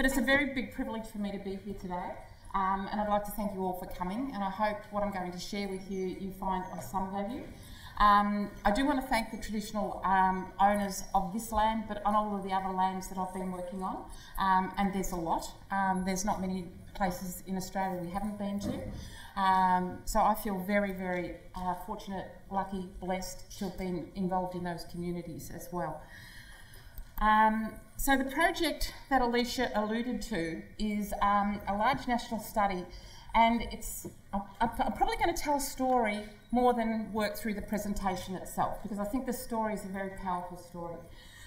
But it's a very big privilege for me to be here today. Um, and I'd like to thank you all for coming, and I hope what I'm going to share with you you find of some value. Um, I do want to thank the traditional um, owners of this land, but on all of the other lands that I've been working on, um, and there's a lot. Um, there's not many places in Australia we haven't been to. Um, so I feel very, very uh, fortunate, lucky, blessed to have been involved in those communities as well. Um, so the project that Alicia alluded to is um, a large national study and it's I'm, I'm probably going to tell a story more than work through the presentation itself because I think the story is a very powerful story.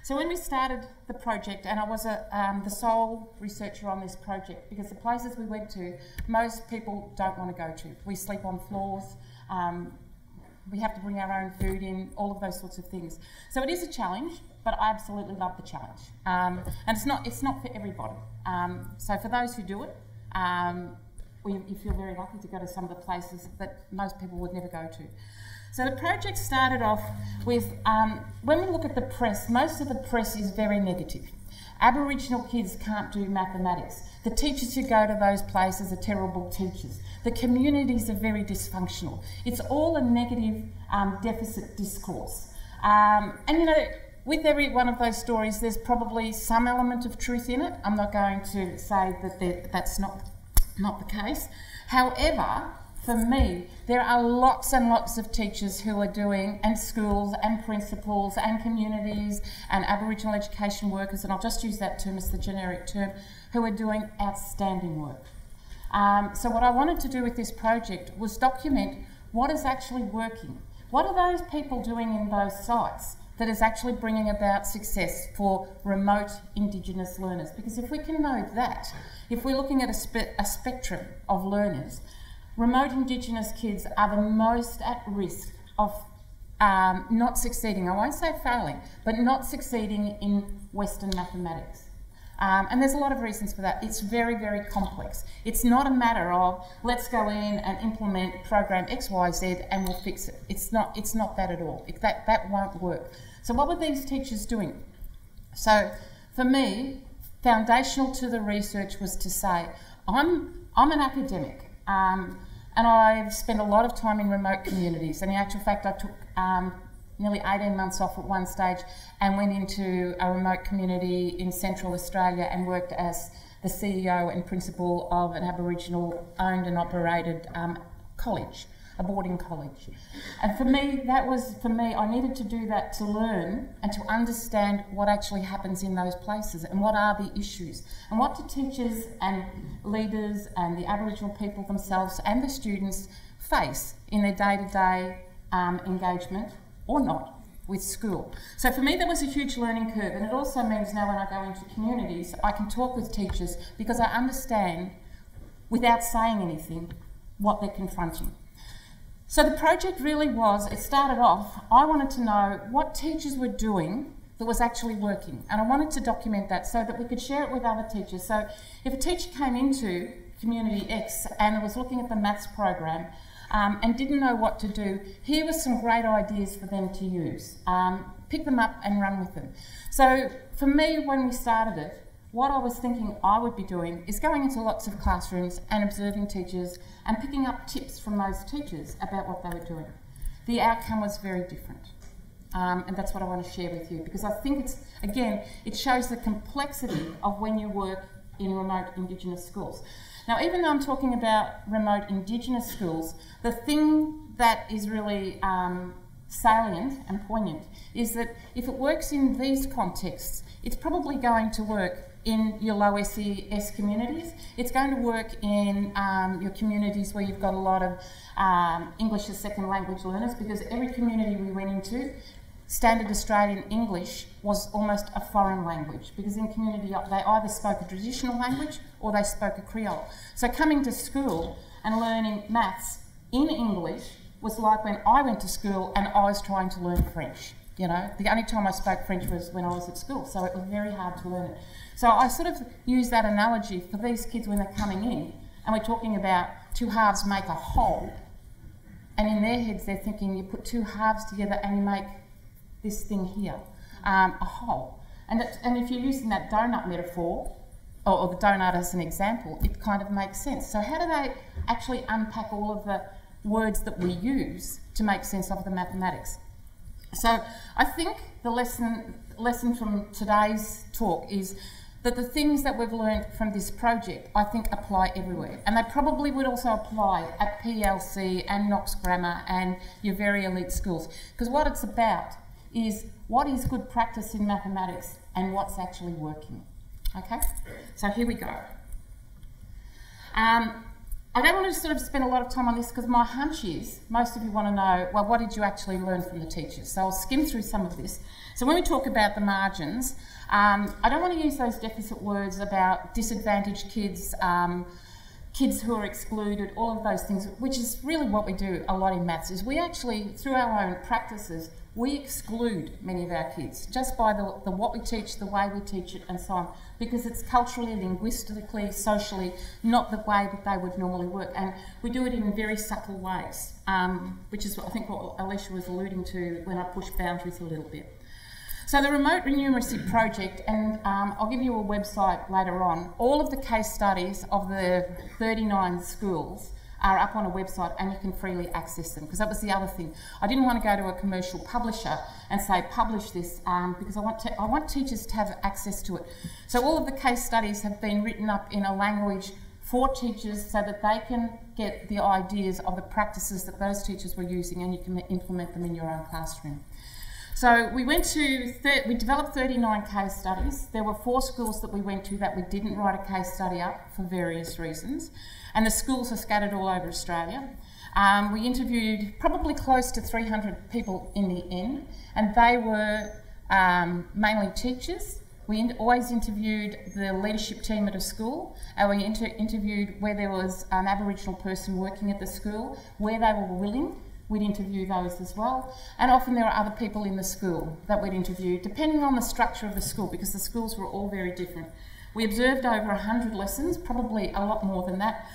So when we started the project, and I was a, um, the sole researcher on this project because the places we went to, most people don't want to go to. We sleep on floors, um, we have to bring our own food in, all of those sorts of things. So it is a challenge, but I absolutely love the challenge. Um, and it's not, it's not for everybody. Um, so for those who do it, um, we, you feel very lucky to go to some of the places that most people would never go to. So the project started off with, um, when we look at the press, most of the press is very negative. Aboriginal kids can't do mathematics. The teachers who go to those places are terrible teachers. The communities are very dysfunctional. It's all a negative um, deficit discourse. Um, and you know, with every one of those stories, there's probably some element of truth in it. I'm not going to say that that's not, not the case. However, for me, there are lots and lots of teachers who are doing, and schools, and principals, and communities, and Aboriginal education workers, and I'll just use that term as the generic term, who are doing outstanding work. Um, so, what I wanted to do with this project was document what is actually working. What are those people doing in those sites that is actually bringing about success for remote Indigenous learners? Because if we can know that, if we're looking at a, spe a spectrum of learners, remote Indigenous kids are the most at risk of um, not succeeding. I won't say failing, but not succeeding in Western mathematics. Um, and there's a lot of reasons for that. It's very, very complex. It's not a matter of let's go in and implement program X, Y, Z and we'll fix it. It's not, it's not that at all. It, that, that won't work. So what were these teachers doing? So for me, foundational to the research was to say, I'm, I'm an academic. Um, and I've spent a lot of time in remote communities. And in actual fact, I took um, nearly 18 months off at one stage and went into a remote community in central Australia and worked as the CEO and principal of an Aboriginal owned and operated um, college a boarding college. And for me, that was, for me, I needed to do that to learn and to understand what actually happens in those places and what are the issues. And what do teachers and leaders and the Aboriginal people themselves and the students face in their day-to-day um, engagement or not with school. So for me, that was a huge learning curve. And it also means now when I go into communities, I can talk with teachers because I understand, without saying anything, what they're confronting. So the project really was, it started off, I wanted to know what teachers were doing that was actually working. And I wanted to document that so that we could share it with other teachers. So if a teacher came into Community X and was looking at the maths program um, and didn't know what to do, here were some great ideas for them to use. Um, pick them up and run with them. So for me, when we started it, what I was thinking I would be doing is going into lots of classrooms and observing teachers and picking up tips from those teachers about what they were doing. The outcome was very different. Um, and that's what I want to share with you because I think it's, again, it shows the complexity of when you work in remote Indigenous schools. Now, even though I'm talking about remote Indigenous schools, the thing that is really um, salient and poignant is that if it works in these contexts, it's probably going to work in your low SES communities. It's going to work in um, your communities where you've got a lot of um, English as second language learners because every community we went into, standard Australian English was almost a foreign language because in community they either spoke a traditional language or they spoke a Creole. So coming to school and learning maths in English was like when I went to school and I was trying to learn French. You know, the only time I spoke French was when I was at school, so it was very hard to learn it. So I sort of use that analogy for these kids when they're coming in, and we're talking about two halves make a whole. And in their heads, they're thinking you put two halves together and you make this thing here, um, a whole. And, it, and if you're using that donut metaphor, or, or the donut as an example, it kind of makes sense. So how do they actually unpack all of the words that we use to make sense of the mathematics? So I think the lesson lesson from today's talk is that the things that we've learned from this project, I think, apply everywhere. And they probably would also apply at PLC and Knox Grammar and your very elite schools. Because what it's about is what is good practice in mathematics and what's actually working. Okay? So here we go. Um, I don't want to sort of spend a lot of time on this because my hunch is most of you want to know, well, what did you actually learn from the teachers? So I'll skim through some of this. So when we talk about the margins, um, I don't want to use those deficit words about disadvantaged kids, um, kids who are excluded, all of those things, which is really what we do a lot in maths, is we actually, through our own practices, we exclude many of our kids just by the, the what we teach, the way we teach it, and so on, because it's culturally, linguistically, socially not the way that they would normally work. And we do it in very subtle ways, um, which is, what I think, what Alicia was alluding to when I pushed boundaries a little bit. So the Remote Numeracy Project, and um, I'll give you a website later on, all of the case studies of the 39 schools are up on a website and you can freely access them because that was the other thing. I didn't want to go to a commercial publisher and say publish this um, because I want to, I want teachers to have access to it. So all of the case studies have been written up in a language for teachers so that they can get the ideas of the practices that those teachers were using and you can implement them in your own classroom. So we went to, we developed 39 case studies. There were four schools that we went to that we didn't write a case study up for various reasons. And the schools are scattered all over Australia. Um, we interviewed probably close to 300 people in the end, and they were um, mainly teachers. We in always interviewed the leadership team at a school, and we inter interviewed where there was an Aboriginal person working at the school, where they were willing we'd interview those as well. And often there are other people in the school that we'd interview, depending on the structure of the school, because the schools were all very different. We observed over 100 lessons, probably a lot more than that.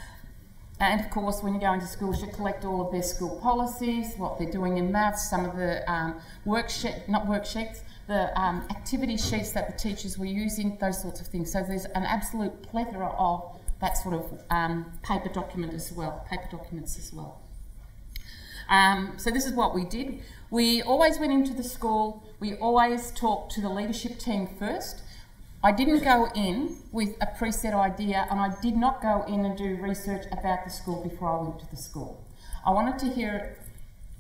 And of course, when you go into schools, you collect all of their school policies, what they're doing in maths, some of the um, worksheet, not worksheets, the um, activity sheets that the teachers were using, those sorts of things. So there's an absolute plethora of that sort of um, paper document as well, paper documents as well. Um, so this is what we did. We always went into the school, we always talked to the leadership team first. I didn't go in with a preset idea and I did not go in and do research about the school before I went to the school. I wanted to hear it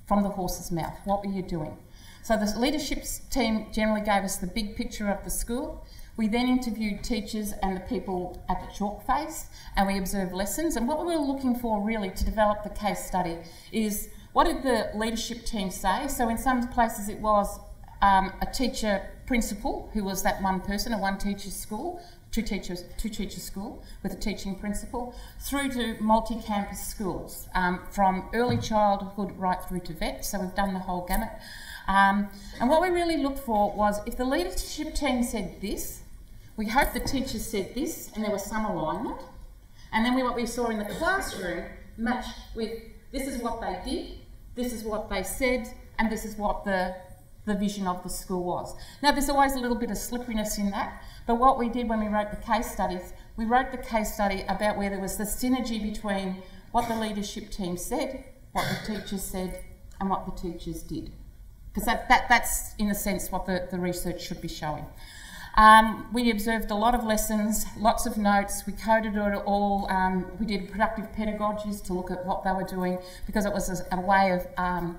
from the horse's mouth. What were you doing? So the leadership team generally gave us the big picture of the school. We then interviewed teachers and the people at the chalk face and we observed lessons. And what we were looking for really to develop the case study is what did the leadership team say? So in some places it was um, a teacher principal who was that one person, a one teacher school, two teachers, two teacher school with a teaching principal, through to multi-campus schools, um, from early childhood right through to vet. So we've done the whole gamut. Um, and what we really looked for was if the leadership team said this, we hope the teachers said this, and there was some alignment. And then we, what we saw in the classroom matched with this is what they did, this is what they said, and this is what the, the vision of the school was. Now, there's always a little bit of slipperiness in that, but what we did when we wrote the case studies, we wrote the case study about where there was the synergy between what the leadership team said, what the teachers said, and what the teachers did. Because that, that, that's, in a sense, what the, the research should be showing. Um, we observed a lot of lessons, lots of notes. We coded it all. Um, we did productive pedagogies to look at what they were doing because it was a, a way of um,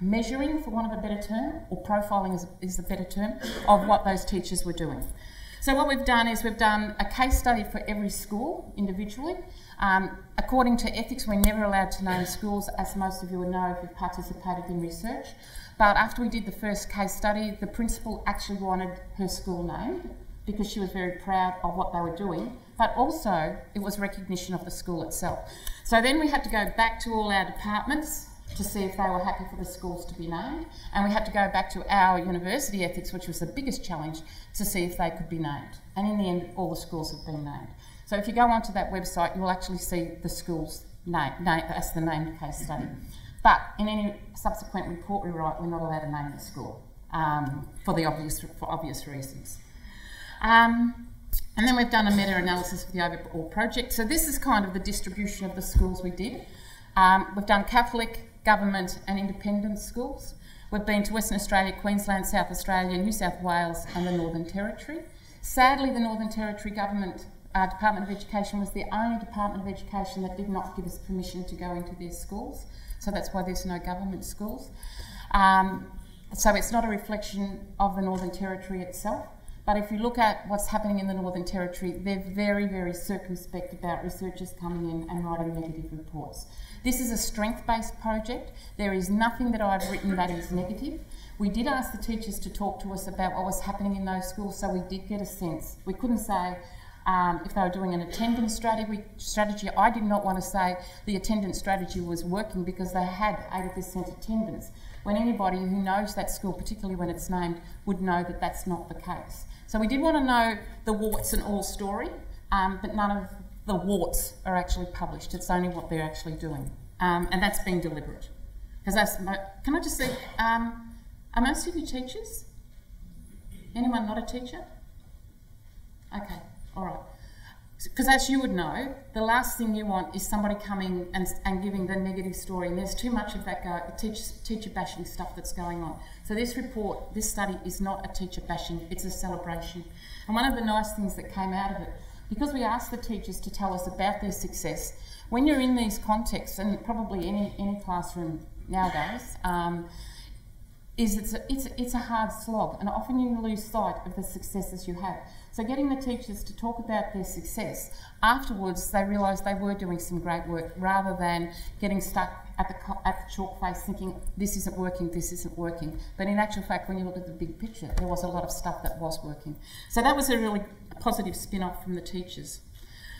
measuring, for want of a better term, or profiling is, is the better term, of what those teachers were doing. So what we've done is we've done a case study for every school individually. Um, according to ethics, we're never allowed to name schools, as most of you will know if you've participated in research. But after we did the first case study, the principal actually wanted her school named because she was very proud of what they were doing, but also it was recognition of the school itself. So then we had to go back to all our departments to see if they were happy for the schools to be named, and we had to go back to our university ethics, which was the biggest challenge, to see if they could be named. And in the end, all the schools have been named. So if you go onto that website, you'll actually see the schools name, name as the named case study. But in any subsequent report we write, we're not allowed to name the school um, for the obvious for obvious reasons. Um, And then we've done a meta-analysis of the overall project. So this is kind of the distribution of the schools we did. Um, we've done Catholic, government and independent schools. We've been to Western Australia, Queensland, South Australia, New South Wales and the Northern Territory. Sadly, the Northern Territory Government uh, Department of Education was the only Department of Education that did not give us permission to go into their schools. So that's why there's no government schools. Um, so it's not a reflection of the Northern Territory itself. But if you look at what's happening in the Northern Territory, they're very, very circumspect about researchers coming in and writing negative reports. This is a strength-based project. There is nothing that I've written that is negative. We did ask the teachers to talk to us about what was happening in those schools, so we did get a sense. We couldn't say, um, if they were doing an attendance strategy, strategy, I did not want to say the attendance strategy was working because they had 80% attendance. When anybody who knows that school, particularly when it's named, would know that that's not the case. So we did want to know the warts and all story, um, but none of the warts are actually published. It's only what they're actually doing. Um, and that's been deliberate. Because can I just say, um, are most of you teachers? Anyone not a teacher? Okay, all right. Because as you would know, the last thing you want is somebody coming and, and giving the negative story, and there's too much of that go, teacher, teacher bashing stuff that's going on. So this report, this study is not a teacher bashing, it's a celebration. And one of the nice things that came out of it because we asked the teachers to tell us about their success, when you're in these contexts, and probably any, any classroom nowadays, um, is it's a, it's, a, it's a hard slog, and often you lose sight of the successes you have. So getting the teachers to talk about their success, afterwards they realised they were doing some great work, rather than getting stuck at the, at the chalk face thinking, this isn't working, this isn't working. But in actual fact, when you look at the big picture, there was a lot of stuff that was working. So that was a really positive spin-off from the teachers.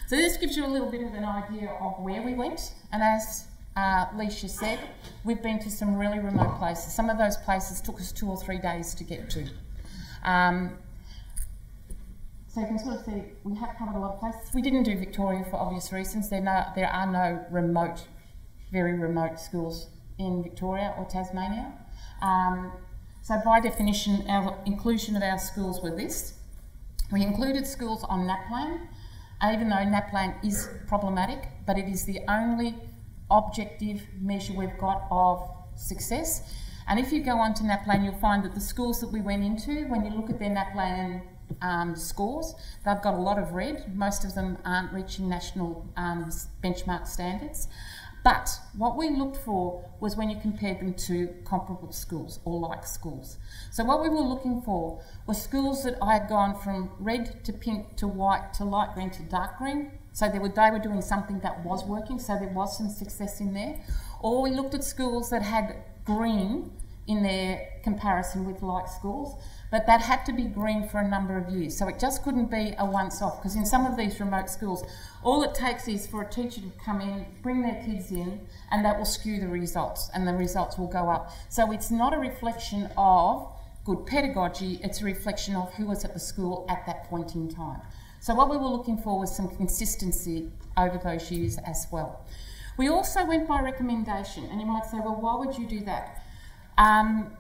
So this gives you a little bit of an idea of where we went. And as uh, Leisha said, we've been to some really remote places. Some of those places took us two or three days to get to. Um, so you can sort of see we have covered a lot of places. We didn't do Victoria for obvious reasons. There, no, there are no remote, very remote schools in Victoria or Tasmania. Um, so by definition, our inclusion of our schools were this. We included schools on NAPLAN, even though NAPLAN is problematic, but it is the only objective measure we've got of success. And if you go on to NAPLAN, you'll find that the schools that we went into, when you look at their NAPLAN um, scores, they've got a lot of red. Most of them aren't reaching national um, benchmark standards. But what we looked for was when you compared them to comparable schools or like schools. So what we were looking for were schools that I had gone from red to pink to white to light green to dark green. So they were, they were doing something that was working, so there was some success in there. Or we looked at schools that had green in their comparison with like schools but that had to be green for a number of years. So it just couldn't be a once off because in some of these remote schools, all it takes is for a teacher to come in, bring their kids in, and that will skew the results and the results will go up. So it's not a reflection of good pedagogy, it's a reflection of who was at the school at that point in time. So what we were looking for was some consistency over those years as well. We also went by recommendation, and you might say, well, why would you do that? Um,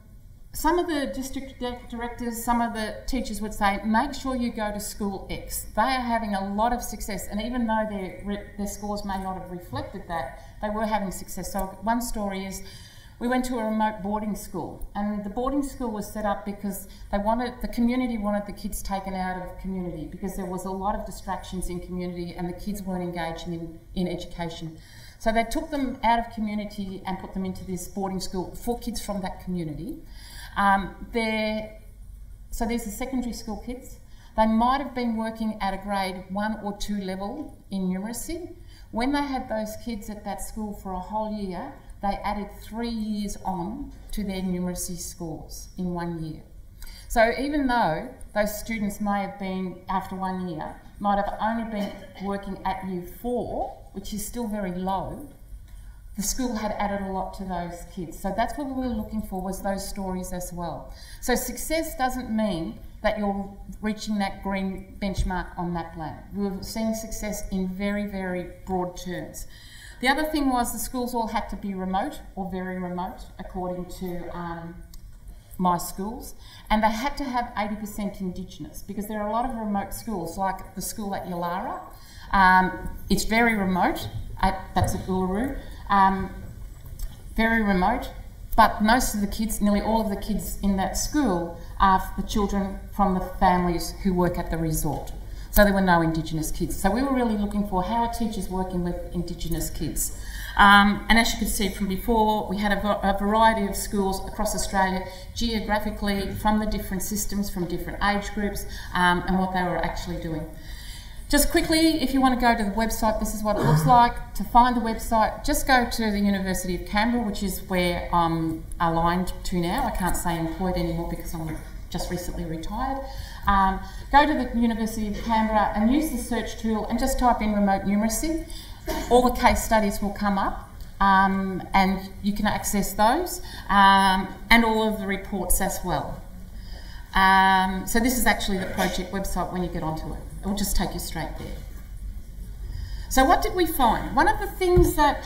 some of the district directors, some of the teachers would say, make sure you go to school X. They are having a lot of success, and even though their, their scores may not have reflected that, they were having success. So, one story is we went to a remote boarding school, and the boarding school was set up because they wanted the community wanted the kids taken out of community because there was a lot of distractions in community, and the kids weren't engaged in, in education. So they took them out of community and put them into this boarding school for kids from that community. Um, so these are secondary school kids. They might have been working at a grade one or two level in numeracy. When they had those kids at that school for a whole year, they added three years on to their numeracy scores in one year. So even though those students may have been, after one year, might have only been working at year four, which is still very low, the school had added a lot to those kids. So that's what we were looking for was those stories as well. So success doesn't mean that you're reaching that green benchmark on NAPLAN. We were seeing success in very, very broad terms. The other thing was the schools all had to be remote or very remote according to um, my schools, and they had to have 80% Indigenous because there are a lot of remote schools, like the school at Yulara. Um, it's very remote, at, that's at Uluru, um, very remote, but most of the kids, nearly all of the kids in that school, are the children from the families who work at the resort. So there were no Indigenous kids. So we were really looking for how are teachers working with Indigenous kids. Um, and as you can see from before, we had a, a, variety of schools across Australia, geographically, from the different systems, from different age groups, um, and what they were actually doing. Just quickly, if you want to go to the website, this is what it looks like. To find the website, just go to the University of Canberra, which is where I'm aligned to now. I can't say employed anymore because I'm just recently retired. Um, go to the University of Canberra and use the search tool and just type in remote numeracy. All the case studies will come up um, and you can access those um, and all of the reports as well. Um, so this is actually the project website when you get onto it. It will just take you straight there. So what did we find? One of the things that,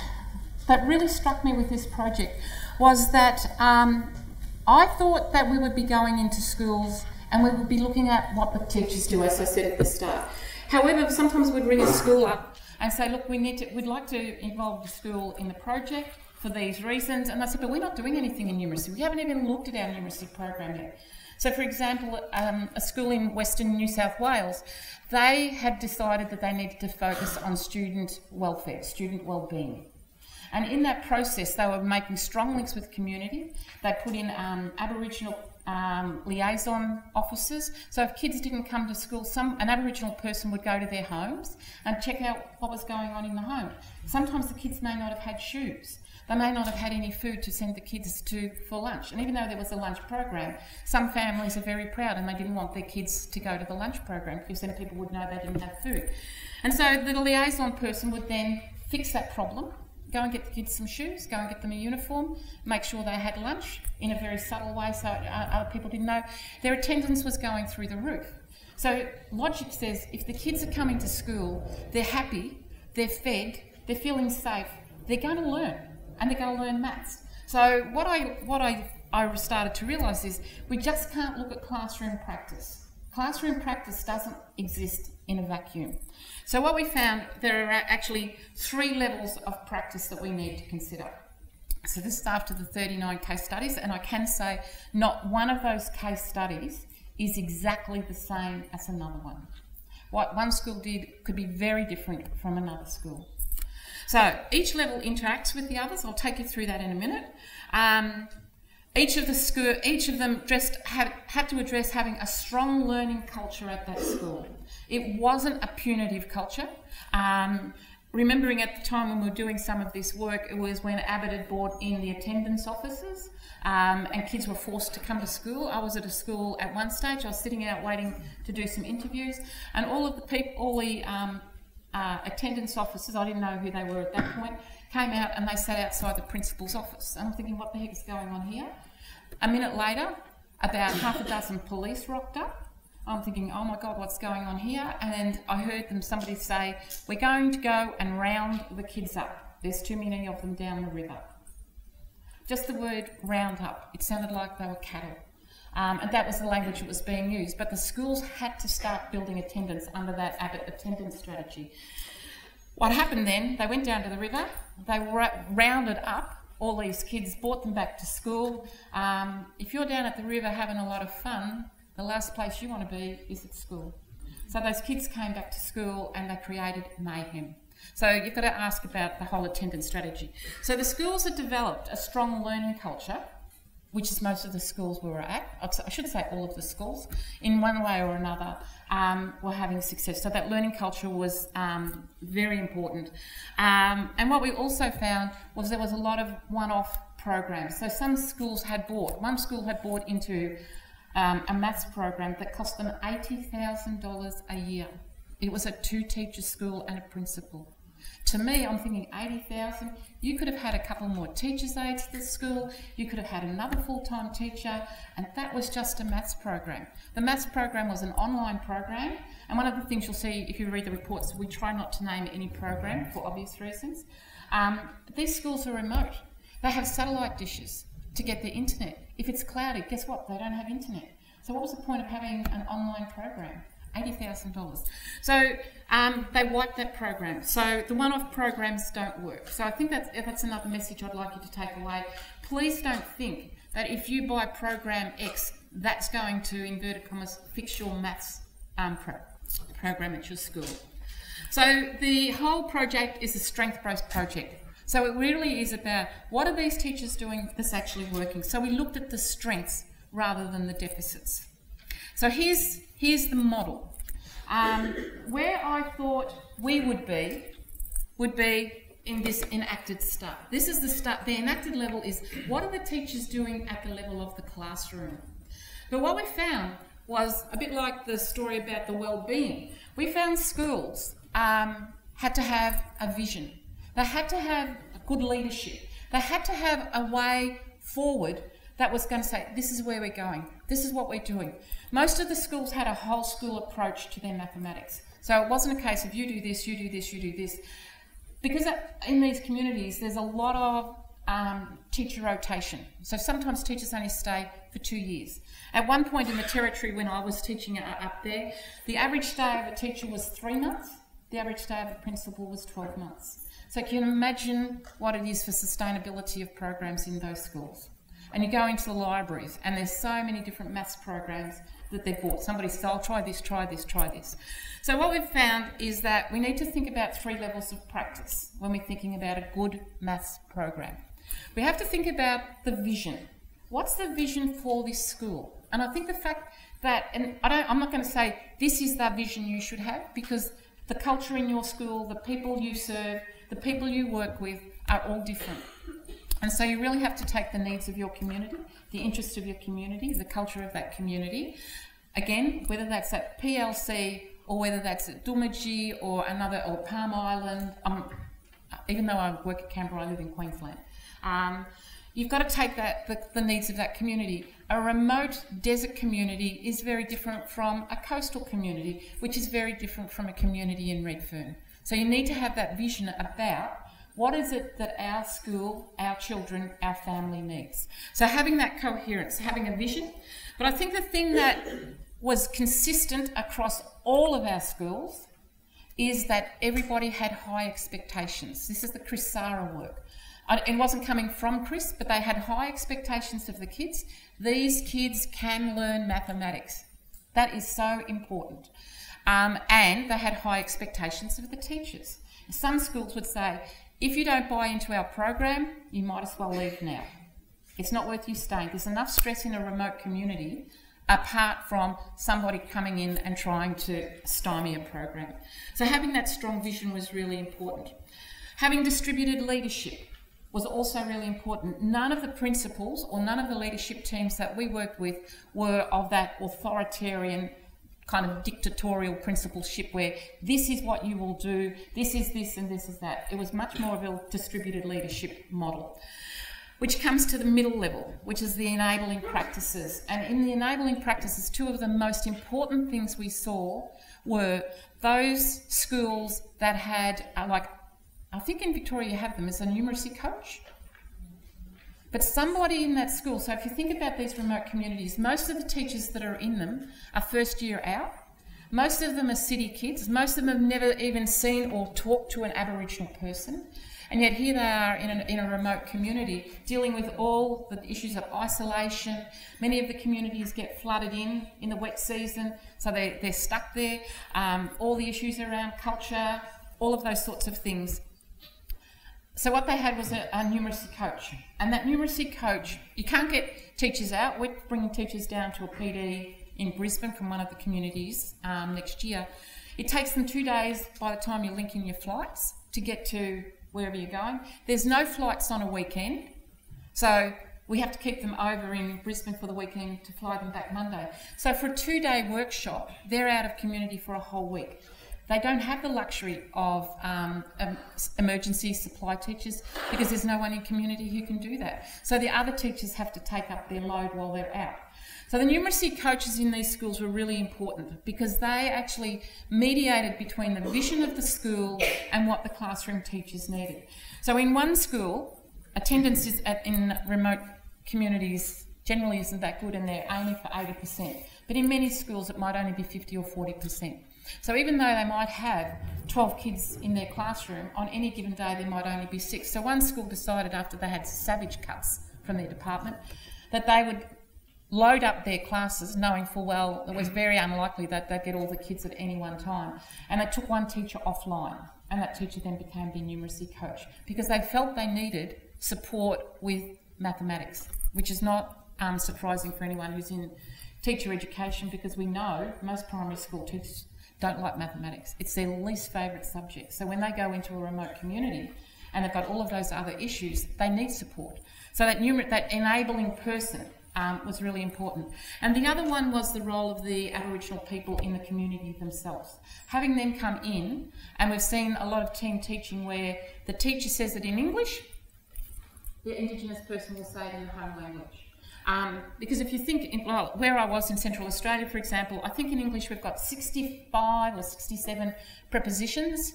that really struck me with this project was that um, I thought that we would be going into schools and we would be looking at what the teachers do, as I said at the start. However, sometimes we'd ring a school up and say, look, we need to, we'd like to involve the school in the project for these reasons. And I said, but we're not doing anything in numeracy. We haven't even looked at our numeracy program yet. So, for example, um, a school in Western New South Wales, they had decided that they needed to focus on student welfare, student well-being. And in that process, they were making strong links with community. They put in um, Aboriginal um, liaison officers. So if kids didn't come to school, some an Aboriginal person would go to their homes and check out what was going on in the home. Sometimes the kids may not have had shoes. They may not have had any food to send the kids to for lunch. And even though there was a lunch program, some families are very proud and they didn't want their kids to go to the lunch program because then people would know they didn't have food. And so the liaison person would then fix that problem, go and get the kids some shoes, go and get them a uniform, make sure they had lunch in a very subtle way so uh, other people didn't know. Their attendance was going through the roof. So logic says if the kids are coming to school, they're happy, they're fed, they're feeling safe, they're going to learn and they're going to learn maths. So what I what I, I started to realise is we just can't look at classroom practice. Classroom practice doesn't exist in a vacuum. So what we found, there are actually three levels of practice that we need to consider. So this is after the 39 case studies, and I can say not one of those case studies is exactly the same as another one. What one school did could be very different from another school. So each level interacts with the others. I'll take you through that in a minute. Um, each of the school, each of them just had, had to address having a strong learning culture at that school. It wasn't a punitive culture. Um, remembering at the time when we were doing some of this work, it was when Abbott had brought in the attendance officers um, and kids were forced to come to school. I was at a school at one stage. I was sitting out waiting to do some interviews, and all of the people, all the um, uh, attendance officers, I didn't know who they were at that point, came out and they sat outside the principal's office. I'm thinking, what the heck is going on here? A minute later, about half a dozen police rocked up. I'm thinking, oh my God, what's going on here? And I heard them, somebody say, we're going to go and round the kids up. There's too many of them down the river. Just the word round up. It sounded like they were cattle. Um, and that was the language that was being used. But the schools had to start building attendance under that Abbott attendance strategy. What happened then, they went down to the river, they rounded up all these kids, brought them back to school. Um, if you're down at the river having a lot of fun, the last place you want to be is at school. So those kids came back to school and they created mayhem. So you've got to ask about the whole attendance strategy. So the schools had developed a strong learning culture which is most of the schools we were at, I should say all of the schools, in one way or another, um, were having success. So that learning culture was um, very important. Um, and what we also found was there was a lot of one-off programs. So some schools had bought, one school had bought into um, a maths program that cost them $80,000 a year. It was a two-teacher school and a principal. To me, I'm thinking 80,000. You could have had a couple more teachers' aides at the school. You could have had another full-time teacher, and that was just a maths program. The maths program was an online program, and one of the things you'll see if you read the reports, we try not to name any program for obvious reasons. Um, these schools are remote. They have satellite dishes to get the internet. If it's cloudy, guess what? They don't have internet. So what was the point of having an online program? $80,000. So um, they wipe that program. So the one-off programs don't work. So I think that's, that's another message I'd like you to take away. Please don't think that if you buy program X, that's going to, inverted commas, fix your maths um, pro program at your school. So the whole project is a strength-based project. So it really is about what are these teachers doing that's actually working. So we looked at the strengths rather than the deficits. So here's, here's the model. Um, where I thought we would be, would be in this enacted stuff. This is the stuff, the enacted level is what are the teachers doing at the level of the classroom? But what we found was a bit like the story about the well-being. We found schools um, had to have a vision. They had to have good leadership. They had to have a way forward that was going to say, this is where we're going, this is what we're doing. Most of the schools had a whole school approach to their mathematics. So it wasn't a case of you do this, you do this, you do this. Because in these communities, there's a lot of um, teacher rotation. So sometimes teachers only stay for two years. At one point in the territory when I was teaching up there, the average stay of a teacher was three months, the average stay of a principal was 12 months. So can you imagine what it is for sustainability of programs in those schools? And you go into the libraries, and there's so many different maths programs that they've bought. Somebody says, I'll try this, try this, try this. So what we've found is that we need to think about three levels of practice when we're thinking about a good maths program. We have to think about the vision. What's the vision for this school? And I think the fact that, and I don't, I'm not going to say this is the vision you should have because the culture in your school, the people you serve, the people you work with are all different. And so you really have to take the needs of your community, the interests of your community, the culture of that community. Again, whether that's at PLC or whether that's at Doomadgee or another, or Palm Island, um, even though I work at Canberra, I live in Queensland. Um, you've got to take that the, the, needs of that community. A remote desert community is very different from a coastal community, which is very different from a community in Redfern. So you need to have that vision about what is it that our school, our children, our family needs? So having that coherence, having a vision. But I think the thing that was consistent across all of our schools is that everybody had high expectations. This is the Chris Sarra work. It wasn't coming from Chris, but they had high expectations of the kids. These kids can learn mathematics. That is so important. Um, and they had high expectations of the teachers. Some schools would say, if you don't buy into our program, you might as well leave now. It's not worth you staying. There's enough stress in a remote community apart from somebody coming in and trying to stymie a program. So having that strong vision was really important. Having distributed leadership was also really important. None of the principals or none of the leadership teams that we worked with were of that authoritarian kind of dictatorial principalship where this is what you will do, this is this and this is that. It was much more of a distributed leadership model. Which comes to the middle level, which is the enabling practices. And in the enabling practices, two of the most important things we saw were those schools that had, uh, like, I think in Victoria you have them as a numeracy coach. But somebody in that school, so if you think about these remote communities, most of the teachers that are in them are first year out. Most of them are city kids. Most of them have never even seen or talked to an Aboriginal person. And yet here they are in a, in a remote community dealing with all the issues of isolation. Many of the communities get flooded in in the wet season, so they, they're stuck there. Um, all the issues around culture, all of those sorts of things. So what they had was a, a, numeracy coach, and that numeracy coach, you can't get teachers out. We're bringing teachers down to a PD in Brisbane from one of the communities um, next year. It takes them two days by the time you're linking your flights to get to wherever you're going. There's no flights on a weekend, so we have to keep them over in Brisbane for the weekend to fly them back Monday. So for a two-day workshop, they're out of community for a whole week. They don't have the luxury of um, emergency supply teachers because there's no one in community who can do that. So the other teachers have to take up their load while they're out. So the numeracy coaches in these schools were really important because they actually mediated between the vision of the school and what the classroom teachers needed. So in one school, attendance is at, in remote communities generally isn't that good and they're only for 80%. But in many schools, it might only be 50 or 40%. So even though they might have 12 kids in their classroom, on any given day there might only be six. So one school decided after they had savage cuts from their department that they would load up their classes knowing full well it was very unlikely that they'd get all the kids at any one time. And they took one teacher offline and that teacher then became their numeracy coach because they felt they needed support with mathematics, which is not um, surprising for anyone who's in teacher education because we know most primary school teachers don't like mathematics. It's their least favourite subject. So when they go into a remote community and they've got all of those other issues, they need support. So that, that enabling person um, was really important. And the other one was the role of the Aboriginal people in the community themselves. Having them come in, and we've seen a lot of team teaching where the teacher says it in English, the Indigenous person will say it in the home language. Um, because if you think, in, well, where I was in Central Australia, for example, I think in English we've got 65 or 67 prepositions.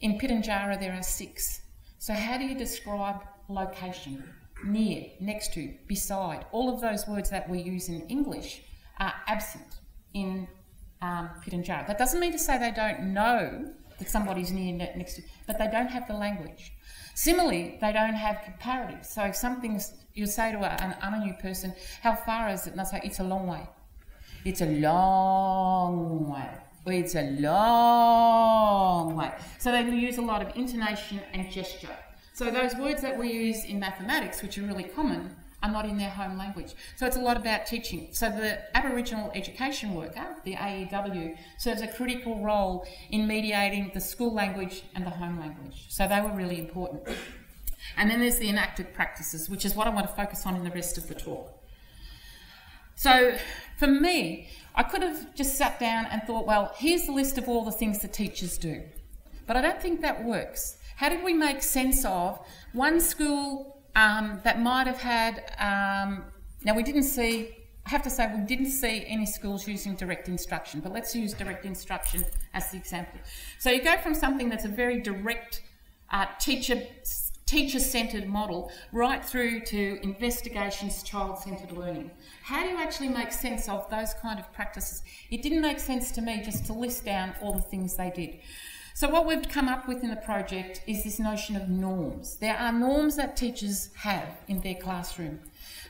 In Pitjantjatjara there are six. So how do you describe location? Near, next to, beside. All of those words that we use in English are absent in um, Pitjantjatjara. That doesn't mean to say they don't know that somebody's near, next to, but they don't have the language. Similarly, they don't have comparatives. So if something's, you say to an Anangu person, how far is it? And they say, it's a long way. It's a long way. It's a long way. So they use a lot of intonation and gesture. So those words that we use in mathematics, which are really common, are not in their home language. So it's a lot about teaching. So the Aboriginal education worker, the AEW, serves a critical role in mediating the school language and the home language. So they were really important. And then there's the enacted practices, which is what I want to focus on in the rest of the talk. So for me, I could have just sat down and thought, well, here's the list of all the things that teachers do. But I don't think that works. How did we make sense of one school um, that might have had, um, now we didn't see, I have to say, we didn't see any schools using direct instruction, but let's use direct instruction as the example. So you go from something that's a very direct uh, teacher teacher-centred model right through to investigations child-centred learning how do you actually make sense of those kind of practices it didn't make sense to me just to list down all the things they did so what we've come up with in the project is this notion of norms. There are norms that teachers have in their classroom.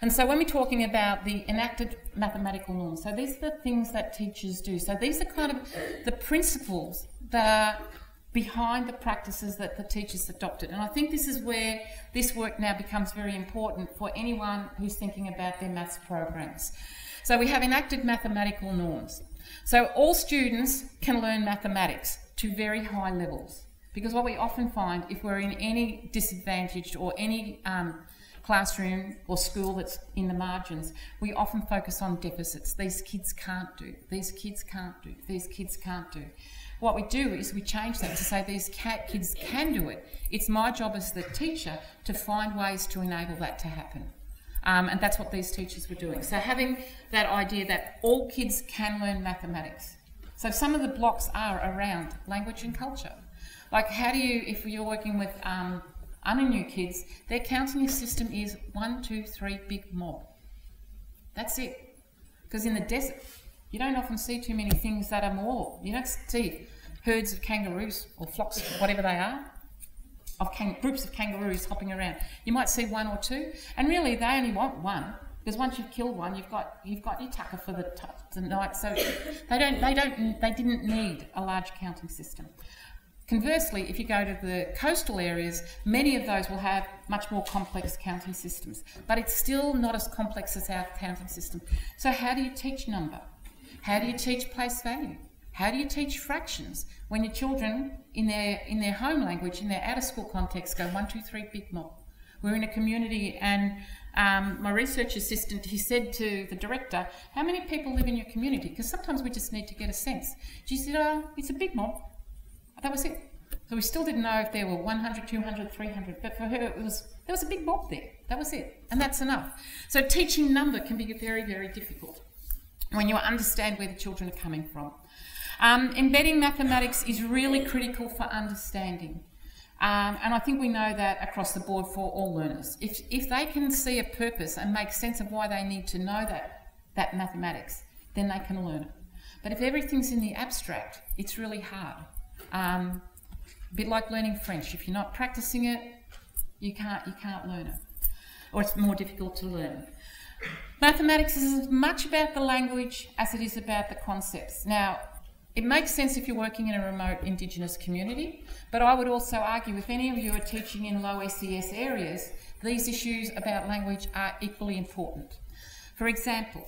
And so when we're talking about the enacted mathematical norms, so these are the things that teachers do. So these are kind of the principles that are behind the practices that the teachers adopted. And I think this is where this work now becomes very important for anyone who's thinking about their maths programs. So we have enacted mathematical norms. So all students can learn mathematics to very high levels. Because what we often find, if we're in any disadvantaged or any um, classroom or school that's in the margins, we often focus on deficits. These kids can't do, these kids can't do, these kids can't do. What we do is we change that to say these kids can do it. It's my job as the teacher to find ways to enable that to happen. Um, and that's what these teachers were doing. So having that idea that all kids can learn mathematics, so some of the blocks are around language and culture. Like how do you, if you're working with um, Anangu kids, their counting system is one, two, three, big mob. That's it. Because in the desert, you don't often see too many things that are more. You don't see herds of kangaroos or flocks, whatever they are, of groups of kangaroos hopping around. You might see one or two, and really they only want one because once you've killed one, you've got you've got your tucker for the, the night. So they don't they don't they didn't need a large counting system. Conversely, if you go to the coastal areas, many of those will have much more complex counting systems, but it's still not as complex as our counting system. So how do you teach number? How do you teach place value? How do you teach fractions when your children in their in their home language, in their out of school context, go one, two, three, big mob? We're in a community and um, my research assistant, he said to the director, how many people live in your community? Because sometimes we just need to get a sense. She said, oh, it's a big mob. That was it. So we still didn't know if there were 100, 200, 300, but for her it was, there was a big mob there. That was it. And that's enough. So teaching number can be very, very difficult when you understand where the children are coming from. Um, embedding mathematics is really critical for understanding. Um, and I think we know that across the board for all learners. If, if they can see a purpose and make sense of why they need to know that, that mathematics, then they can learn it. But if everything's in the abstract, it's really hard. Um, a bit like learning French. If you're not practicing it, you can't, you can't learn it. Or it's more difficult to learn. Mathematics is as much about the language as it is about the concepts. Now, it makes sense if you're working in a remote Indigenous community, but I would also argue if any of you are teaching in low SES areas, these issues about language are equally important. For example,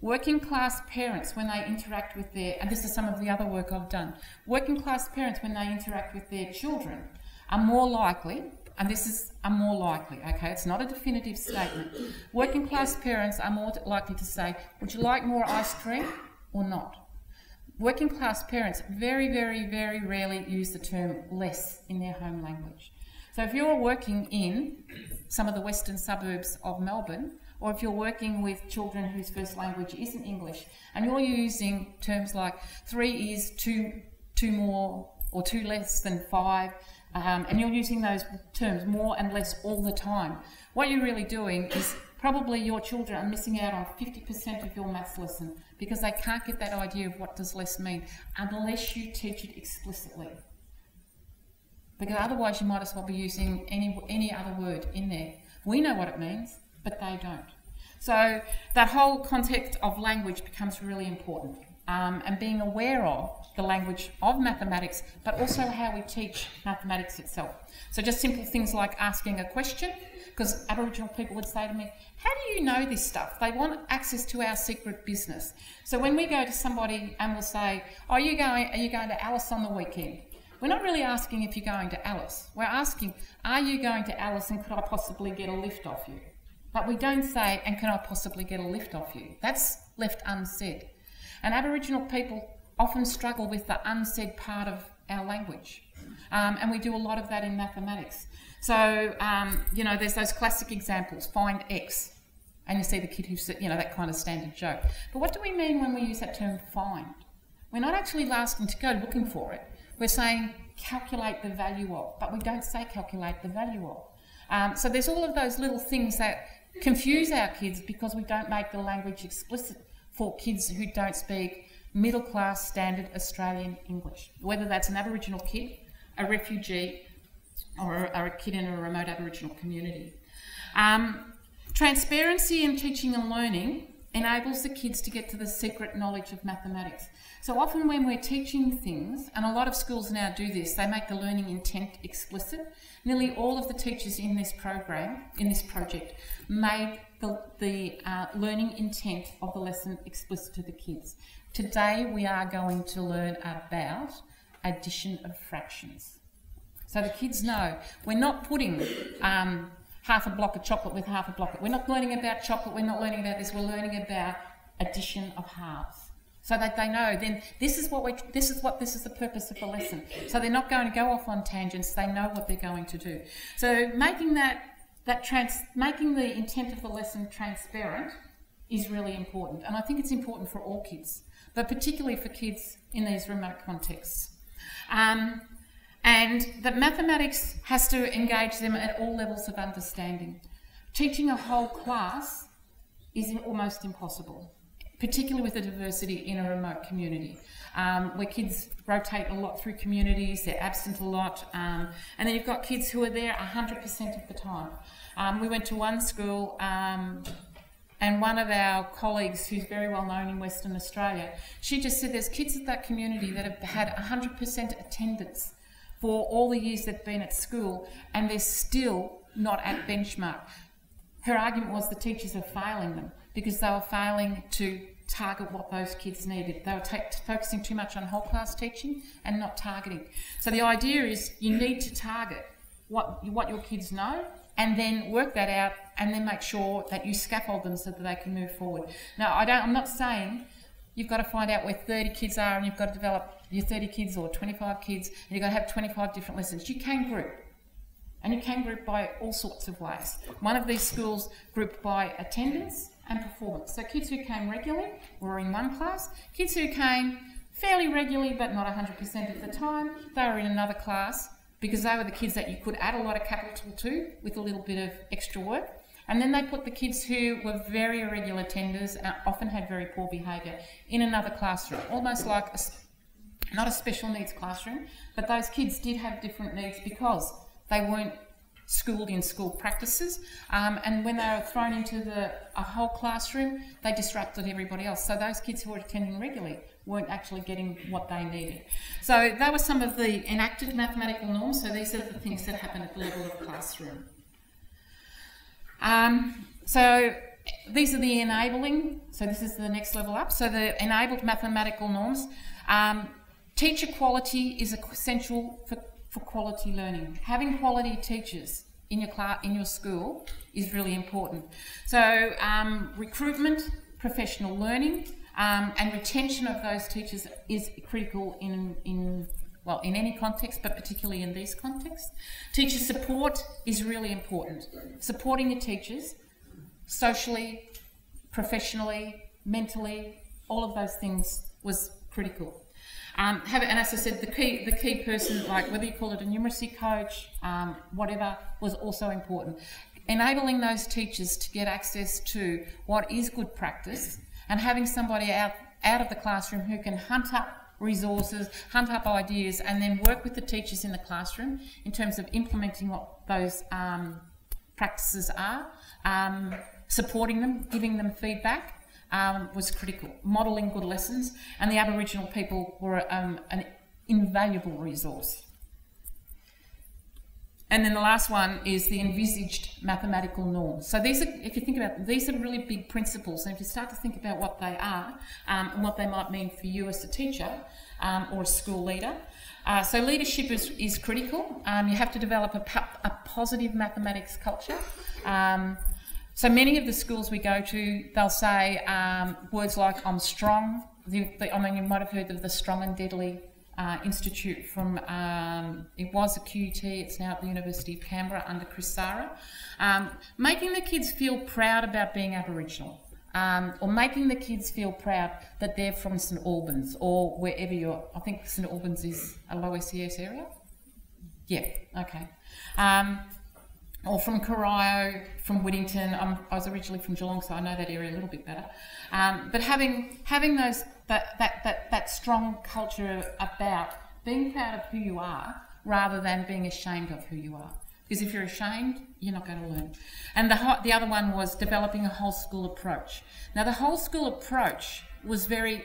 working class parents when they interact with their, and this is some of the other work I've done, working class parents when they interact with their children are more likely, and this is a more likely, okay, it's not a definitive statement. Working class parents are more likely to say, Would you like more ice cream or not? working class parents very, very, very rarely use the term less in their home language. So if you're working in some of the western suburbs of Melbourne, or if you're working with children whose first language isn't English, and you're using terms like three is two, two more or two less than five, um, and you're using those terms more and less all the time, what you're really doing is probably your children are missing out on 50% of your maths lesson because they can't get that idea of what does less mean unless you teach it explicitly. Because otherwise you might as well be using any, any other word in there. We know what it means, but they don't. So that whole context of language becomes really important. Um, and being aware of the language of mathematics, but also how we teach mathematics itself. So just simple things like asking a question, because Aboriginal people would say to me, how do you know this stuff? They want access to our secret business. So when we go to somebody and we'll say, are you going, are you going to Alice on the weekend? We're not really asking if you're going to Alice. We're asking, are you going to Alice and could I possibly get a lift off you? But we don't say, and can I possibly get a lift off you? That's left unsaid. And Aboriginal people often struggle with the unsaid part of our language. Um, and we do a lot of that in mathematics. So, um, you know, there's those classic examples find X, and you see the kid who who's, you know, that kind of standard joke. But what do we mean when we use that term find? We're not actually asking to go looking for it. We're saying calculate the value of, but we don't say calculate the value of. Um, so there's all of those little things that confuse our kids because we don't make the language explicit for kids who don't speak middle class standard Australian English, whether that's an Aboriginal kid, a refugee, or a, a kid in a remote Aboriginal community. Um, transparency in teaching and learning enables the kids to get to the secret knowledge of mathematics. So often when we're teaching things, and a lot of schools now do this, they make the learning intent explicit. Nearly all of the teachers in this program, in this project, made the, the uh, learning intent of the lesson explicit to the kids. Today we are going to learn about addition of fractions. So the kids know we're not putting um, half a block of chocolate with half a block. We're not learning about chocolate. We're not learning about this. We're learning about addition of halves. So that they know, then this is what we, this is what this is the purpose of the lesson. So they're not going to go off on tangents. They know what they're going to do. So making that that trans, making the intent of the lesson transparent is really important, and I think it's important for all kids, but particularly for kids in these remote contexts. Um, and that mathematics has to engage them at all levels of understanding. Teaching a whole class is almost impossible, particularly with the diversity in a remote community, um, where kids rotate a lot through communities, they're absent a lot, um, and then you've got kids who are there 100% of the time. Um, we went to one school um, and one of our colleagues, who's very well known in Western Australia, she just said there's kids at that community that have had 100% attendance for all the years they've been at school and they're still not at benchmark. Her argument was the teachers are failing them because they were failing to target what those kids needed. They were focusing too much on whole class teaching and not targeting. So the idea is you need to target what, what your kids know and then work that out and then make sure that you scaffold them so that they can move forward. Now, I don't, I'm not saying you've got to find out where 30 kids are and you've got to develop your 30 kids or 25 kids and you've got to have 25 different lessons. You can group. And you can group by all sorts of ways. One of these schools grouped by attendance and performance. So kids who came regularly were in one class. Kids who came fairly regularly but not 100% of the time, they were in another class. Because they were the kids that you could add a lot of capital to with a little bit of extra work. And then they put the kids who were very irregular tenders and often had very poor behaviour in another classroom, almost like a, not a special needs classroom, but those kids did have different needs because they weren't schooled in school practices. Um, and when they were thrown into the, a whole classroom, they disrupted everybody else. So those kids who were attending regularly weren't actually getting what they needed. So that was some of the enacted mathematical norms. So these are the things that happen at the level of classroom. Um, so these are the enabling, so this is the next level up. So the enabled mathematical norms. Um, teacher quality is essential for, for quality learning. Having quality teachers in your class, in your school is really important. So um, recruitment, professional learning, um, and retention of those teachers is critical in, in well, in any context, but particularly in these contexts. Teacher support is really important. Supporting your teachers socially, professionally, mentally, all of those things was critical. Um, have, and as I said, the key, the key person, like whether you call it a numeracy coach, um, whatever, was also important. Enabling those teachers to get access to what is good practice and having somebody out, out of the classroom who can hunt up resources, hunt up ideas, and then work with the teachers in the classroom in terms of implementing what those um, practices are, um, supporting them, giving them feedback. Um, was critical. Modelling good lessons, and the Aboriginal people were um, an invaluable resource. And then the last one is the envisaged mathematical norms. So these are, if you think about these are really big principles. And if you start to think about what they are um, and what they might mean for you as a teacher um, or a school leader. Uh, so leadership is, is critical. Um, you have to develop a, a positive mathematics culture. Um, so many of the schools we go to, they'll say um, words like "I'm strong." The, the, I mean, you might have heard of the strong and deadly uh, institute from, um, it was a QUT, it's now at the University of Canberra under Chris Sarra, um, making the kids feel proud about being Aboriginal. Um, or making the kids feel proud that they're from St Albans or wherever you're. I think St Albans is a low SES area. Yeah, okay. Um, or from Corio, from Whittington. I'm, i was originally from Geelong, so I know that area a little bit better. Um, but having having those that, that, that, strong culture about being proud of who you are rather than being ashamed of who you are. Because if you're ashamed, you're not going to learn. And the, the other one was developing a whole school approach. Now, the whole school approach was very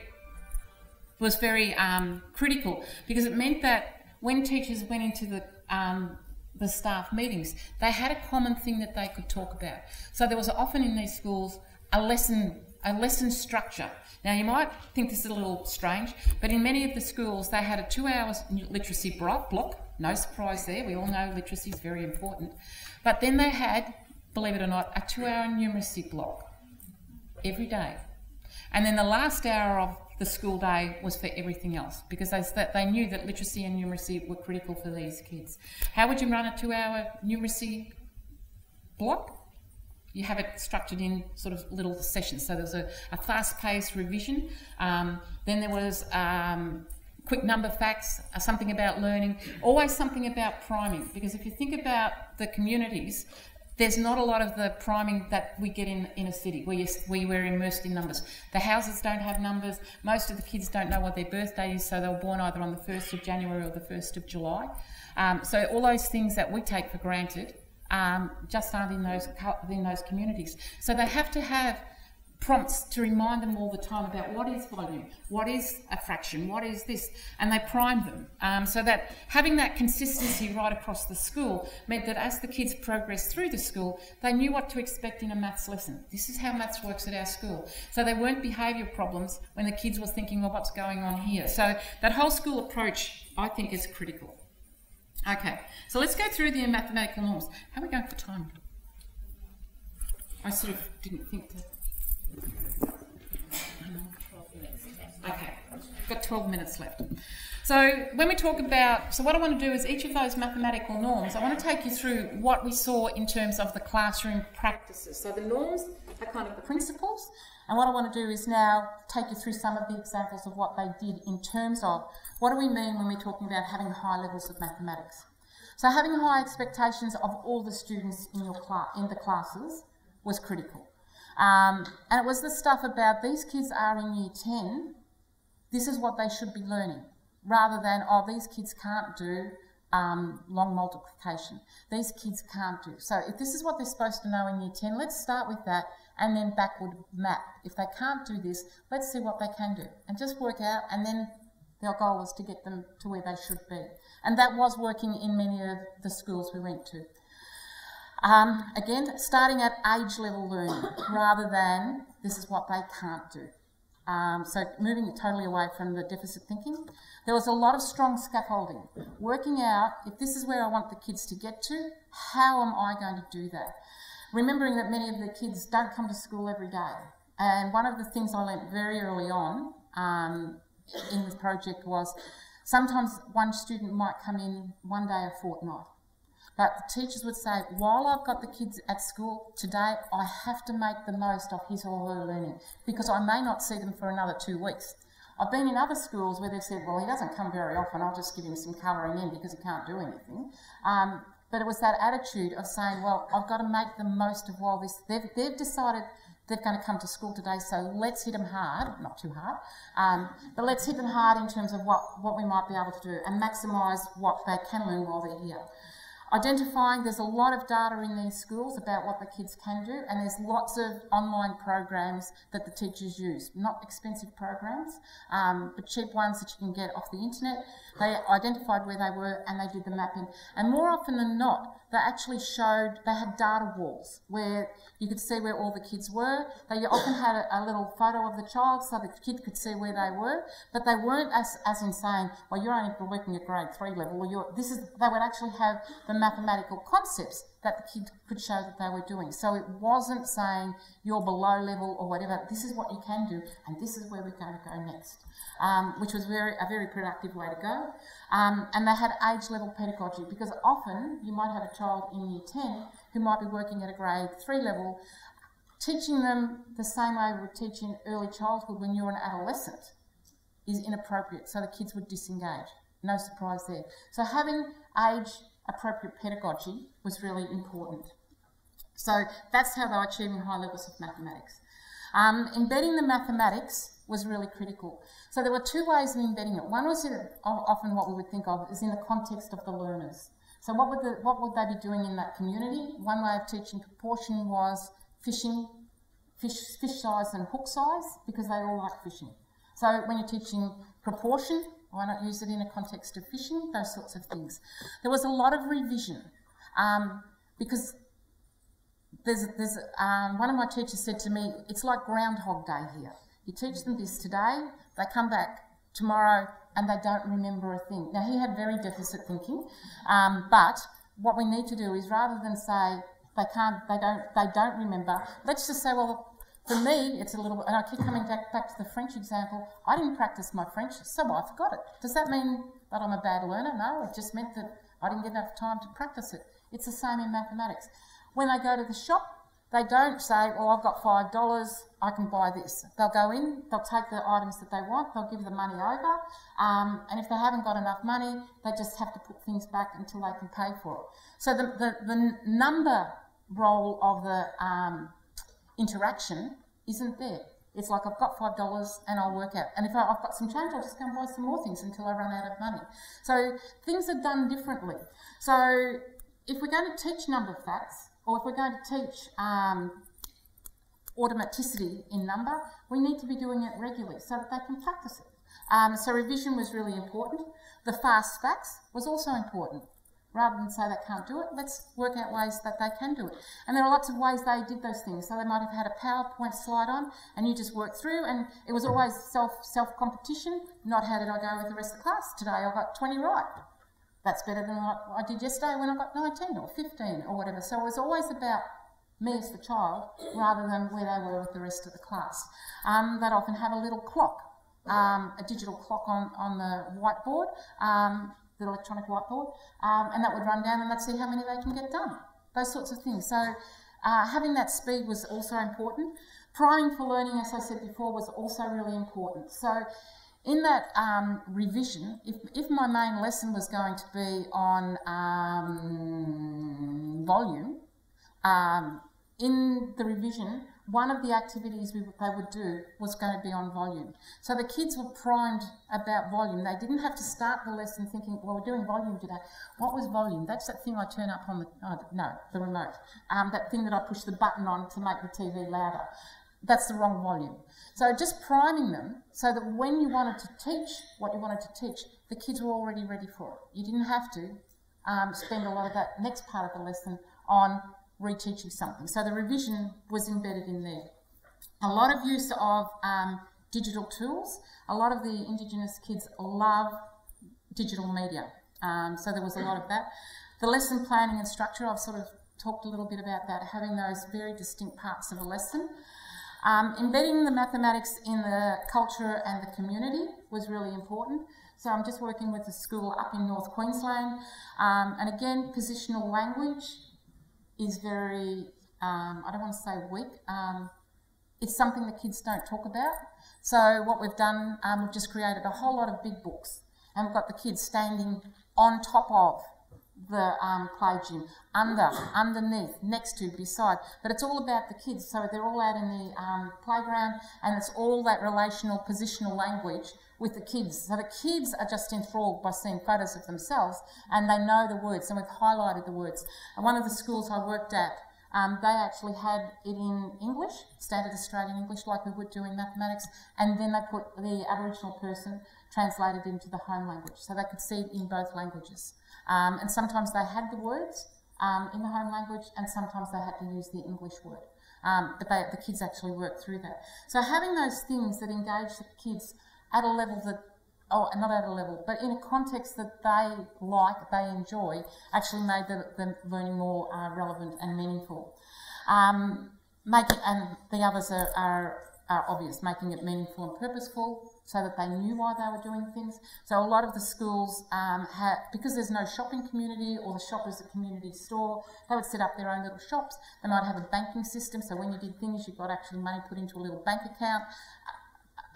was very um, critical because it meant that when teachers went into the um, the staff meetings, they had a common thing that they could talk about. So there was often in these schools a lesson a lesson structure. Now, you might think this is a little strange, but in many of the schools, they had a two hour literacy block. No surprise there, we all know literacy is very important. But then they had, believe it or not, a two hour numeracy block every day. And then the last hour of the school day was for everything else because they, they knew that literacy and numeracy were critical for these kids. How would you run a two hour numeracy block? You have it structured in sort of little sessions. So there was a, a fast-paced revision. Um, then there was um, quick number facts, uh, something about learning, always something about priming. Because if you think about the communities, there's not a lot of the priming that we get in, in a city where, you, where we're immersed in numbers. The houses don't have numbers. Most of the kids don't know what their birthday is, so they were born either on the 1st of January or the 1st of July. Um, so all those things that we take for granted um, just aren't in those in those communities. So they have to have prompts to remind them all the time about what is volume, what is a fraction, what is this, and they prime them. Um, so that having that consistency right across the school meant that as the kids progressed through the school, they knew what to expect in a maths lesson. This is how maths works at our school. So they weren't behaviour problems when the kids were thinking, well, what's going on here? So that whole school approach, I think, is critical. Okay, so let's go through the mathematical norms. How are we going for time? I sort of didn't think to. Okay, got 12 minutes left. So when we talk about, so what I want to do is each of those mathematical norms, I want to take you through what we saw in terms of the classroom practices. So the norms are kind of the principles, and what I want to do is now take you through some of the examples of what they did in terms of what do we mean when we're talking about having high levels of mathematics. So having high expectations of all the students in your class, in the classes, was critical. Um, and it was the stuff about these kids are in year 10, this is what they should be learning, rather than, oh, these kids can't do um, long multiplication. These kids can't do. So if this is what they're supposed to know in year 10, let's start with that and then backward map. If they can't do this, let's see what they can do and just work out and then their goal was to get them to where they should be. And that was working in many of the schools we went to. Um, again, starting at age level learning rather than this is what they can't do. Um, so moving totally away from the deficit thinking. There was a lot of strong scaffolding, working out if this is where I want the kids to get to, how am I going to do that? Remembering that many of the kids don't come to school every day. And one of the things I learnt very early on um, in this project was sometimes one student might come in one day a fortnight. But the teachers would say, while I've got the kids at school today, I have to make the most of his or her learning because I may not see them for another two weeks. I've been in other schools where they've said, well, he doesn't come very often, I'll just give him some colouring in because he can't do anything. Um, but it was that attitude of saying, well, I've got to make the most of while this, they've, they've decided they're going to come to school today, so let's hit them hard, not too hard, um, but let's hit them hard in terms of what, what we might be able to do and maximise what they can learn while they're here. Identifying there's a lot of data in these schools about what the kids can do, and there's lots of online programs that the teachers use. Not expensive programs, um, but cheap ones that you can get off the internet. They identified where they were and they did the mapping. And more often than not, they actually showed, they had data walls where you could see where all the kids were. They often had a, a, little photo of the child so the kid could see where they were, but they weren't as, as in saying, well, you're only working at grade three level, or you're, this is, they would actually have the mathematical concepts that the kid could show that they were doing. So it wasn't saying you're below level or whatever, this is what you can do, and this is where we're going to go next um, which was very a very productive way to go. Um, and they had age level pedagogy because often you might have a child in year 10 who might be working at a grade 3 level, teaching them the same way we would teach in early childhood when you're an adolescent is inappropriate, so the kids would disengage. No surprise there. So having age appropriate pedagogy was really important. So that's how they were achieving high levels of mathematics. Um, embedding the mathematics was really critical. So there were two ways of embedding it. One was often what we would think of is in the context of the learners. So what would, the, what would they be doing in that community? One way of teaching proportion was fishing, fish, fish size and hook size, because they all like fishing. So when you're teaching proportion, why not use it in a context of fishing? Those sorts of things. There was a lot of revision um, because there's, there's, um, one of my teachers said to me, it's like Groundhog Day here. You teach them this today, they come back tomorrow and they don't remember a thing. Now, he had very deficit thinking, um, but what we need to do is rather than say they can't, they don't, they don't remember, let's just say, well, for me, it's a little, and I keep coming back, back to the French example. I didn't practice my French, so I forgot it. Does that mean that I'm a bad learner? No, it just meant that I didn't get enough time to practice it. It's the same in mathematics. When they go to the shop, they don't say, well, I've got $5, I can buy this. They'll go in, they'll take the items that they want, they'll give the money over, um, and if they haven't got enough money, they just have to put things back until they can pay for it. So the, the, the number role of the um, interaction isn't there. It's like I've got five dollars and I'll work out. And if I've got some change, I'll just go and buy some more things until I run out of money. So things are done differently. So if we're going to teach number facts, or if we're going to teach um, automaticity in number, we need to be doing it regularly so that they can practice it. Um, so revision was really important. The fast facts was also important. Rather than say they can't do it, let's work out ways that they can do it. And there are lots of ways they did those things. So they might have had a PowerPoint slide on and you just work through and it was always self self competition, not how did I go with the rest of the class. Today I got 20 right. That's better than what I did yesterday when I got 19 or 15 or whatever. So it was always about me as the child rather than where they were with the rest of the class. Um, they'd often have a little clock, um, a digital clock on, on the whiteboard, um, the electronic whiteboard, um, and that would run down and they'd see how many they can get done. Those sorts of things. So uh, having that speed was also important. Priming for learning, as I said before, was also really important. So in that um, revision, if, if my main lesson was going to be on um, volume, um, in the revision, one of the activities we, they would do was going to be on volume. So the kids were primed about volume. They didn't have to start the lesson thinking, well, we're doing volume today. What was volume? That's that thing I turn up on the, oh, no, the remote. Um, that thing that I push the button on to make the TV louder. That's the wrong volume. So just priming them so that when you wanted to teach what you wanted to teach, the kids were already ready for it. You didn't have to um, spend a lot of that next part of the lesson on reteaching something. So the revision was embedded in there. A lot of use of um, digital tools. A lot of the Indigenous kids love digital media. Um, so there was a lot of that. The lesson planning and structure, I've sort of talked a little bit about that, having those very distinct parts of a lesson. Um, embedding the mathematics in the culture and the community was really important. So I'm just working with a school up in North Queensland. Um, and again, positional language is very, um, I don't want to say weak, um, it's something the kids don't talk about. So what we've done, um, we've just created a whole lot of big books and we've got the kids standing on top of the um, play gym, under, underneath, next to, beside. But it's all about the kids. So they're all out in the um, playground and it's all that relational, positional language with the kids. So the kids are just enthralled by seeing photos of themselves and they know the words and we've highlighted the words. And one of the schools I worked at, um, they actually had it in English, standard Australian English, like we would do in mathematics, and then they put the Aboriginal person translated into the home language so they could see it in both languages. Um, and sometimes they had the words um, in the home language and sometimes they had to use the English word. Um, but they, the kids actually worked through that. So having those things that engage the kids at a level that, oh, not at a level, but in a context that they like, they enjoy, actually made the, the learning more uh, relevant and meaningful. Um, it, and the others are, are, are obvious, making it meaningful and purposeful so that they knew why they were doing things. So a lot of the schools um, had, because there's no shopping community or the shop is a community store, they would set up their own little shops. They might have a banking system, so when you did things, you got actually money put into a little bank account.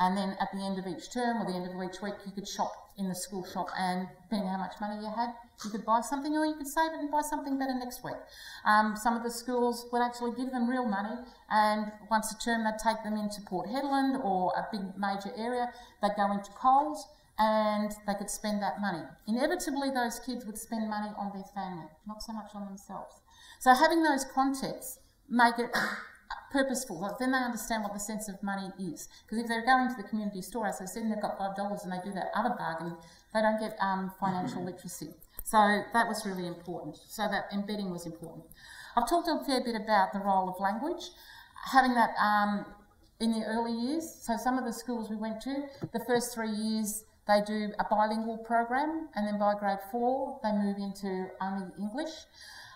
And then at the end of each term or the end of each week, you could shop in the school shop, and depending on how much money you had, you could buy something or you could save it and buy something better next week. Um, some of the schools would actually give them real money, and once a term, they'd take them into Port Hedland or a big major area. They'd go into Coles and they could spend that money. Inevitably, those kids would spend money on their family, not so much on themselves. So having those contexts make it purposeful. Like then they understand what the sense of money is. Because if they're going to the community store, as I said, and they've got five dollars and they do that other bargain, they don't get um, financial literacy. So that was really important. So that embedding was important. I've talked a fair bit about the role of language, having that um, in the early years. So some of the schools we went to, the first three years they do a bilingual program, and then by grade four they move into only English.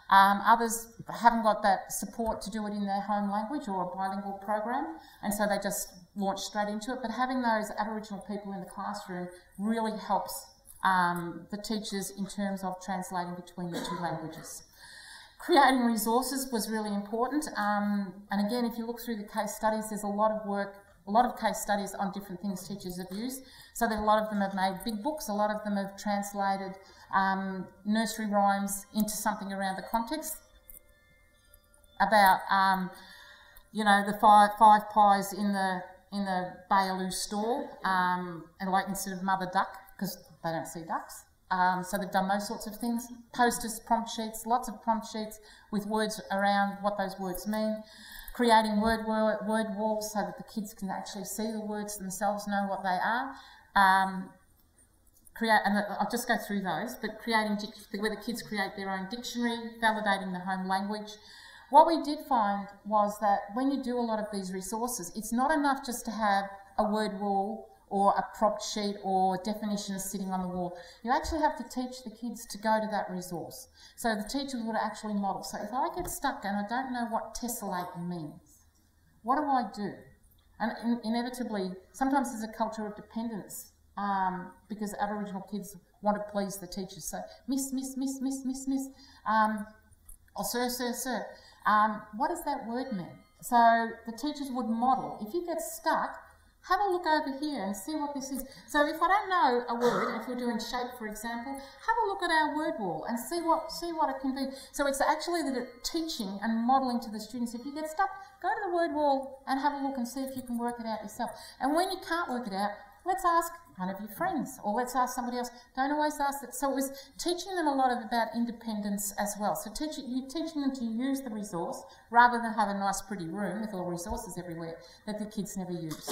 Um, others haven't got that support to do it in their home language or a bilingual program, and so they just launch straight into it. But having those Aboriginal people in the classroom really helps um, the teachers in terms of translating between the two languages. Creating resources was really important, um, and again, if you look through the case studies, there's a lot of work a lot of case studies on different things teachers have used. So that a lot of them have made big books, a lot of them have translated um, nursery rhymes into something around the context about, um, you know, the five, five pies in the in the Bailoo store, um, and like instead of mother duck, because they don't see ducks. Um, so they've done those sorts of things. Posters, prompt sheets, lots of prompt sheets with words around what those words mean. Creating word, word, word walls so that the kids can actually see the words themselves, know what they are. Um, create, and I'll just go through those, but creating where the kids create their own dictionary, validating the home language. What we did find was that when you do a lot of these resources, it's not enough just to have a word wall or a prompt sheet or definitions sitting on the wall. You actually have to teach the kids to go to that resource. So the teachers would actually model. So if I get stuck and I don't know what tessellate means, what do I do? And in inevitably, sometimes there's a culture of dependence um, because Aboriginal kids want to please the teachers. So, miss, miss, miss, miss, miss, miss, um, or sir, sir, sir. Um, what does that word mean? So the teachers would model. If you get stuck, have a look over here and see what this is. So if I don't know a word, if we're doing shape, for example, have a look at our word wall and see what see what it can be. So it's actually the teaching and modelling to the students. If you get stuck, go to the word wall and have a look and see if you can work it out yourself. And when you can't work it out, let's ask one of your friends, or let's ask somebody else. Don't always ask that. So it was teaching them a lot of about independence as well. So teaching you teaching them to use the resource rather than have a nice pretty room with all resources everywhere that the kids never use.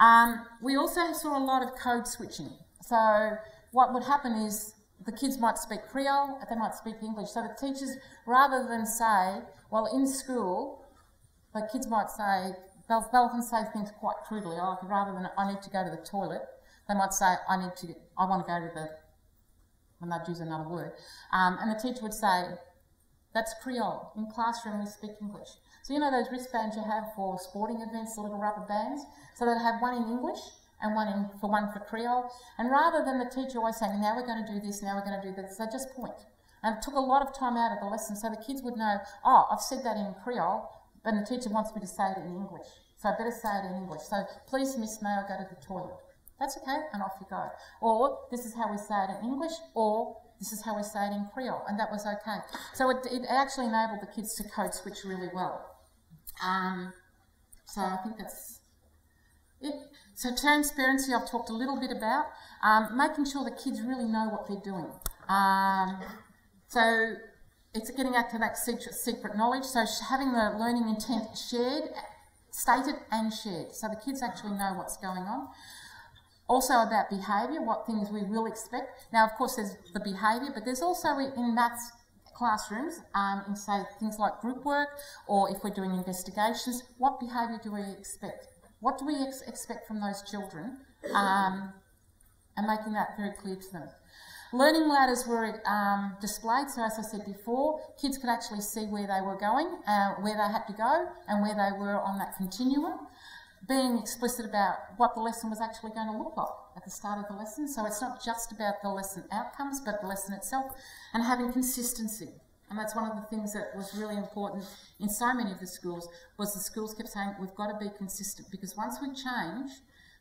Um, we also saw a lot of code switching. So what would happen is the kids might speak Creole, they might speak English. So the teachers, rather than say, well, in school, the kids might say, they'll, they'll often say things quite crudely, like rather than I need to go to the toilet, they might say, I need to, I want to go to the, and they'd use another word. Um, and the teacher would say, that's Creole. In classroom, we speak English. So you know those wristbands you have for sporting events, the little rubber bands? So they'd have one in English and one in, for one for Creole. And rather than the teacher always saying, now we're going to do this, now we're going to do this, they just point. And it took a lot of time out of the lesson so the kids would know, oh, I've said that in Creole, but the teacher wants me to say it in English. So I better say it in English. So please, Miss, may I go to the toilet? That's okay, and off you go. Or this is how we say it in English, or this is how we say it in Creole, and that was okay. So it, it actually enabled the kids to code switch really well. Um, so I think that's it. So transparency, I've talked a little bit about. Um, making sure the kids really know what they're doing. Um, so it's getting out to that secret, secret knowledge. So having the learning intent shared, stated and shared. So the kids actually know what's going on. Also about behaviour, what things we will expect. Now, of course, there's the behaviour, but there's also in maths classrooms, um, in say things like group work, or if we're doing investigations, what behaviour do we expect? What do we ex expect from those children? Um, and making that very clear to them. Learning ladders were um, displayed, so as I said before, kids could actually see where they were going, uh, where they had to go, and where they were on that continuum being explicit about what the lesson was actually going to look like at the start of the lesson. So it's not just about the lesson outcomes, but the lesson itself, and having consistency. And that's one of the things that was really important in so many of the schools, was the schools kept saying, we've got to be consistent, because once we change,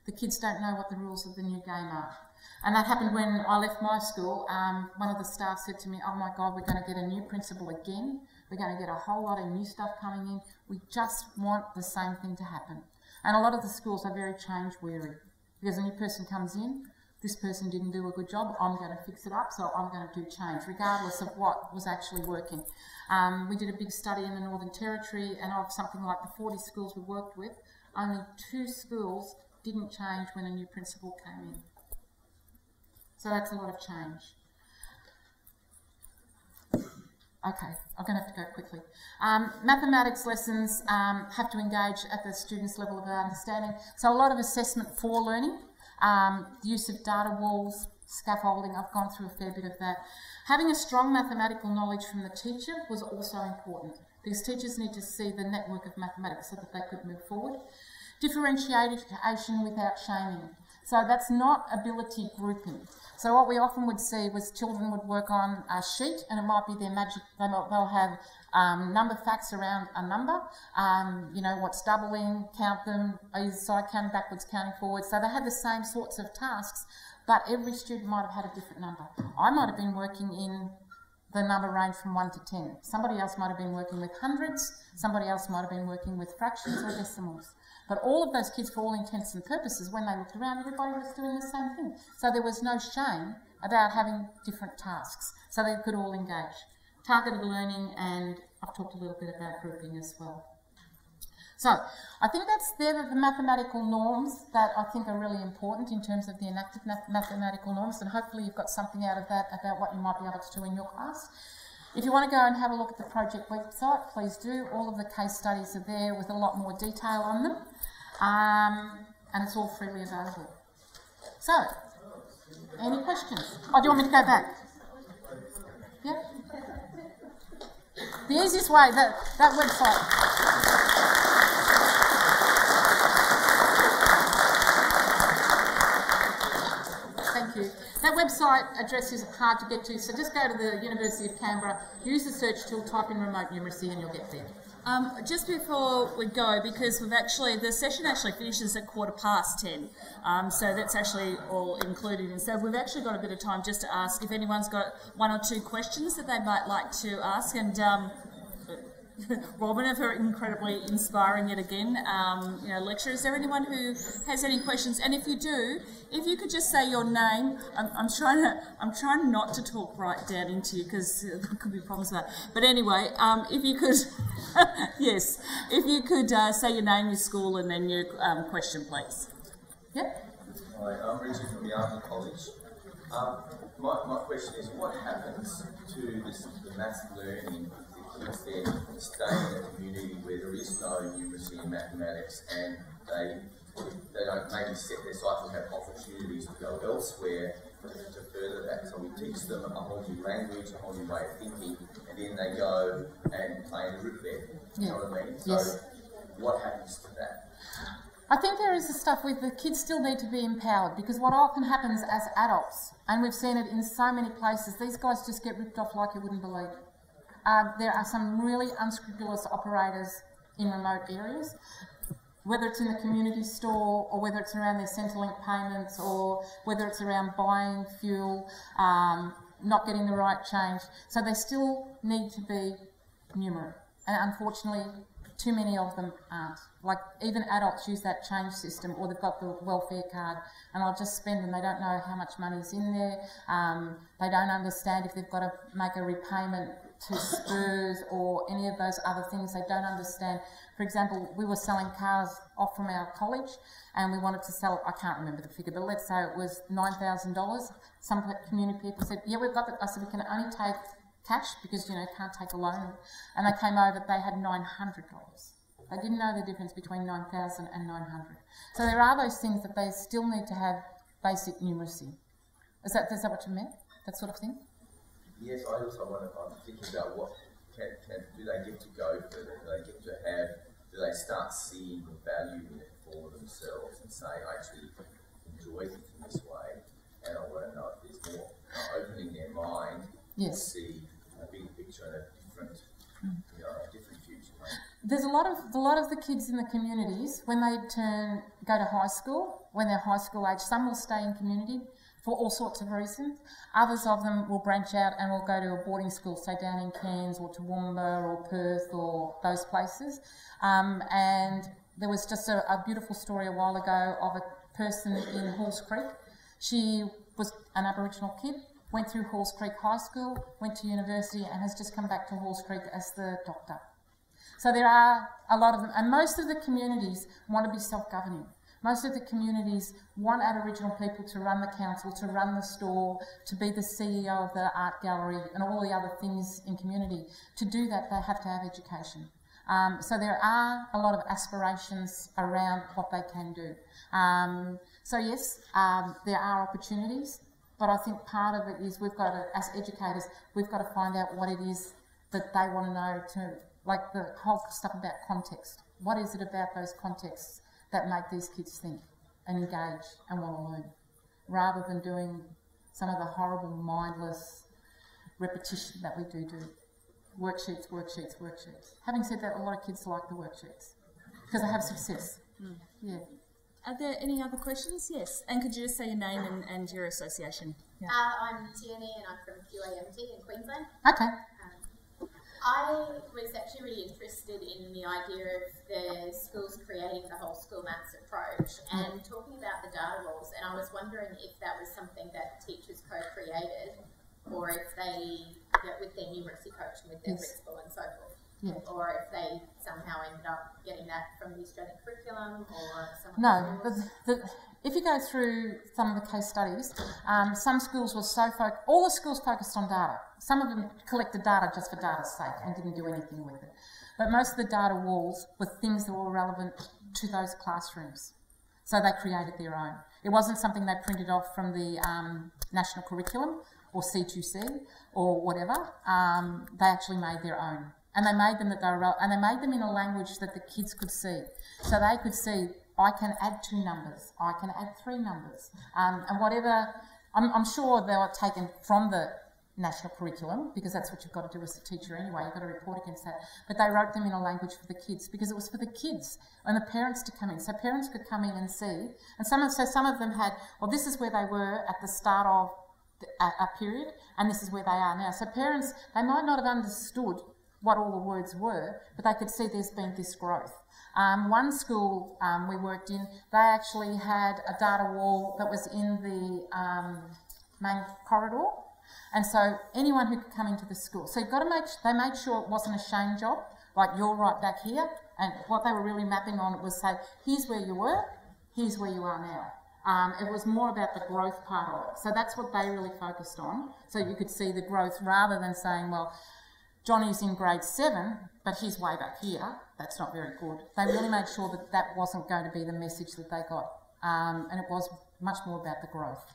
the kids don't know what the rules of the new game are. And that happened when I left my school. Um, one of the staff said to me, oh my God, we're going to get a new principal again. We're going to get a whole lot of new stuff coming in. We just want the same thing to happen. And a lot of the schools are very change weary because a new person comes in, this person didn't do a good job, I'm going to fix it up, so I'm going to do change, regardless of what was actually working. Um, we did a big study in the Northern Territory, and of something like the 40 schools we worked with, only two schools didn't change when a new principal came in. So that's a lot of change. Okay, I'm going to have to go quickly. Um, mathematics lessons um, have to engage at the student's level of understanding. So a lot of assessment for learning, um, use of data walls, scaffolding, I've gone through a fair bit of that. Having a strong mathematical knowledge from the teacher was also important because teachers need to see the network of mathematics so that they could move forward. Differentiation without shaming. So that's not ability grouping. So what we often would see was children would work on a sheet and it might be their magic, they'll have um, number facts around a number, um, you know, what's doubling, count them, side counting backwards, counting forwards. So they had the same sorts of tasks, but every student might have had a different number. I might have been working in the number range from 1 to 10. Somebody else might have been working with hundreds, somebody else might have been working with fractions or decimals. But all of those kids, for all intents and purposes, when they looked around, everybody was doing the same thing. So there was no shame about having different tasks, so they could all engage. Targeted learning, and I've talked a little bit about grouping as well. So I think that's there the mathematical norms that I think are really important in terms of the enacted mathematical norms, and hopefully you've got something out of that about what you might be able to do in your class. If you want to go and have a look at the project website, please do. All of the case studies are there with a lot more detail on them. Um, and it's all freely available. So, any questions? Oh, do you want me to go back? Yeah? The easiest way, that, that website. That website address is hard to get to, so just go to the University of Canberra, use the search tool, type in remote numeracy, and you'll get there. Um, just before we go, because we've actually the session actually finishes at quarter past ten, um, so that's actually all included. And so we've actually got a bit of time just to ask if anyone's got one or two questions that they might like to ask. And um, Robyn, for incredibly inspiring yet again, um, you know, lecture. Is there anyone who has any questions? And if you do, if you could just say your name, I'm, I'm trying to, I'm trying not to talk right down into you because there could be problems with that. But anyway, um, if you could, yes, if you could uh, say your name, your school, and then your um, question, please. Yep. Hi, I'm Richard from Yarmouth College. Um, my, my question is, what happens to this, the mass learning staying in a community where there is no numeracy in mathematics and they they don't maybe set their sights and have opportunities to go elsewhere to, to further that. So we teach them a whole new language, a whole new way of thinking, and then they go and play in the root there. You know what I mean? So Yes. what happens to that? I think there is the stuff with the kids still need to be empowered because what often happens as adults, and we've seen it in so many places, these guys just get ripped off like you wouldn't believe. Um, there are some really unscrupulous operators in remote areas, whether it's in the community store or whether it's around their Centrelink payments or whether it's around buying fuel, um, not getting the right change. So they still need to be numerate. And unfortunately, too many of them aren't. Like even adults use that change system or they've got the welfare card and they'll just spend and they don't know how much money's in there. Um, they don't understand if they've got to make a repayment to Spurs or any of those other things. They don't understand. For example, we were selling cars off from our college and we wanted to sell, I can't remember the figure, but let's say it was $9,000. Some community people said, yeah, we've got that. I said, we can only take cash because, you know, can't take a loan. And they came over, they had $900. They didn't know the difference between 9,000 and 900. So there are those things that they still need to have basic numeracy. Is that, is that what you meant? That sort of thing? Yes, I also want to, I'm thinking about what can, can do they get to go further? Do they get to have, do they start seeing the value in it for themselves and say, I actually enjoy thinking this way and I want to know if there's more, uh, opening their mind to see a bigger picture and a different, you know, a different future. There's a lot of a lot of the kids in the communities when they turn go to high school, when they're high school age, some will stay in community for all sorts of reasons. Others of them will branch out and will go to a boarding school, say down in Cairns or Toowoomba or Perth or those places. Um, and there was just a, a beautiful story a while ago of a person in Halls Creek. She was an Aboriginal kid, went through Halls Creek High School, went to university, and has just come back to Halls Creek as the doctor. So there are a lot of them, and most of the communities want to be self-governing. Most of the communities want Aboriginal people to run the council, to run the store, to be the CEO of the art gallery, and all the other things in community. To do that, they have to have education. Um, so there are a lot of aspirations around what they can do. Um, so yes, um, there are opportunities, but I think part of it is we've got to, as educators, we've got to find out what it is that they want to know to, like the whole stuff about context. What is it about those contexts that make these kids think and engage and want to learn, rather than doing some of the horrible, mindless repetition that we do do. Worksheets, worksheets, worksheets. Having said that, a lot of kids like the worksheets because they have success. Yeah. Are there any other questions? Yes. And could you just say your name and, and your association? Yeah. Uh, I'm Tierney and I'm from QAMT in Queensland. Okay. I was actually really interested in the idea of the schools creating the whole school maths approach and mm. talking about the data walls. And I was wondering if that was something that teachers co-created or if they, that with their numeracy coach and with their Yes. principal and so forth. Or if they somehow ended up getting that from the Australian curriculum or some No, but the, if you go through some of the case studies, um, some schools were so focused, all the schools focused on data. Some of them collected data just for data's sake and didn't do anything with it. But most of the data walls were things that were relevant to those classrooms. So they created their own. It wasn't something they printed off from the um, national curriculum or C2C or whatever. Um, they actually made their own. And they made them that they were, and they made them in a language that the kids could see. So they could see, I can add two numbers, I can add three numbers, um, and whatever. I'm, I'm sure they were taken from the national curriculum because that's what you've got to do as a teacher anyway. You've got to report against that. But they wrote them in a language for the kids because it was for the kids and the parents to come in. So parents could come in and see. And some of, so some of them had, well, this is where they were at the start of a, a period and this is where they are now. So parents, they might not have understood what all the words were, but they could see there's been this growth. Um, one school um, we worked in, they actually had a data wall that was in the um, main corridor and so anyone who could come into the school. So you've got to make, they made sure it wasn't a shame job, like you're right back here. And what they were really mapping on was say, here's where you were, here's where you are now. Um, it was more about the growth part of it. So that's what they really focused on. So you could see the growth rather than saying, well, Johnny's in grade seven, but he's way back here. That's not very good. They really made sure that that wasn't going to be the message that they got. Um, and it was much more about the growth.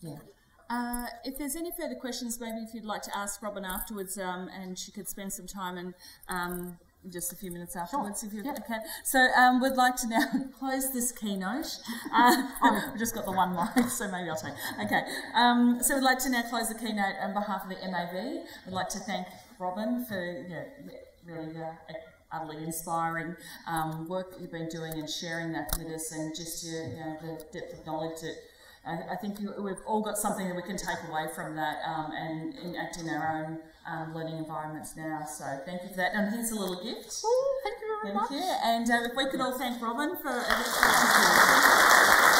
Yeah. Uh, if there's any further questions, maybe if you'd like to ask Robyn afterwards, um, and she could spend some time and um, just a few minutes afterwards, sure. if you yep. okay. So um, we'd like to now close this keynote. Uh, oh, we've just got the one mic, so maybe I'll take. Okay. Um, so we'd like to now close the keynote on behalf of the MAV. We'd like to thank Robyn for know, really. Uh, utterly inspiring um, work that you've been doing and sharing that with us, and just your, you know, the depth of knowledge that I, I think you, we've all got something that we can take away from that um, and enact in our own um, learning environments now. So thank you for that. And here's a little gift. Ooh, thank you very thank much. You. And uh, if we could all thank Robyn for everything.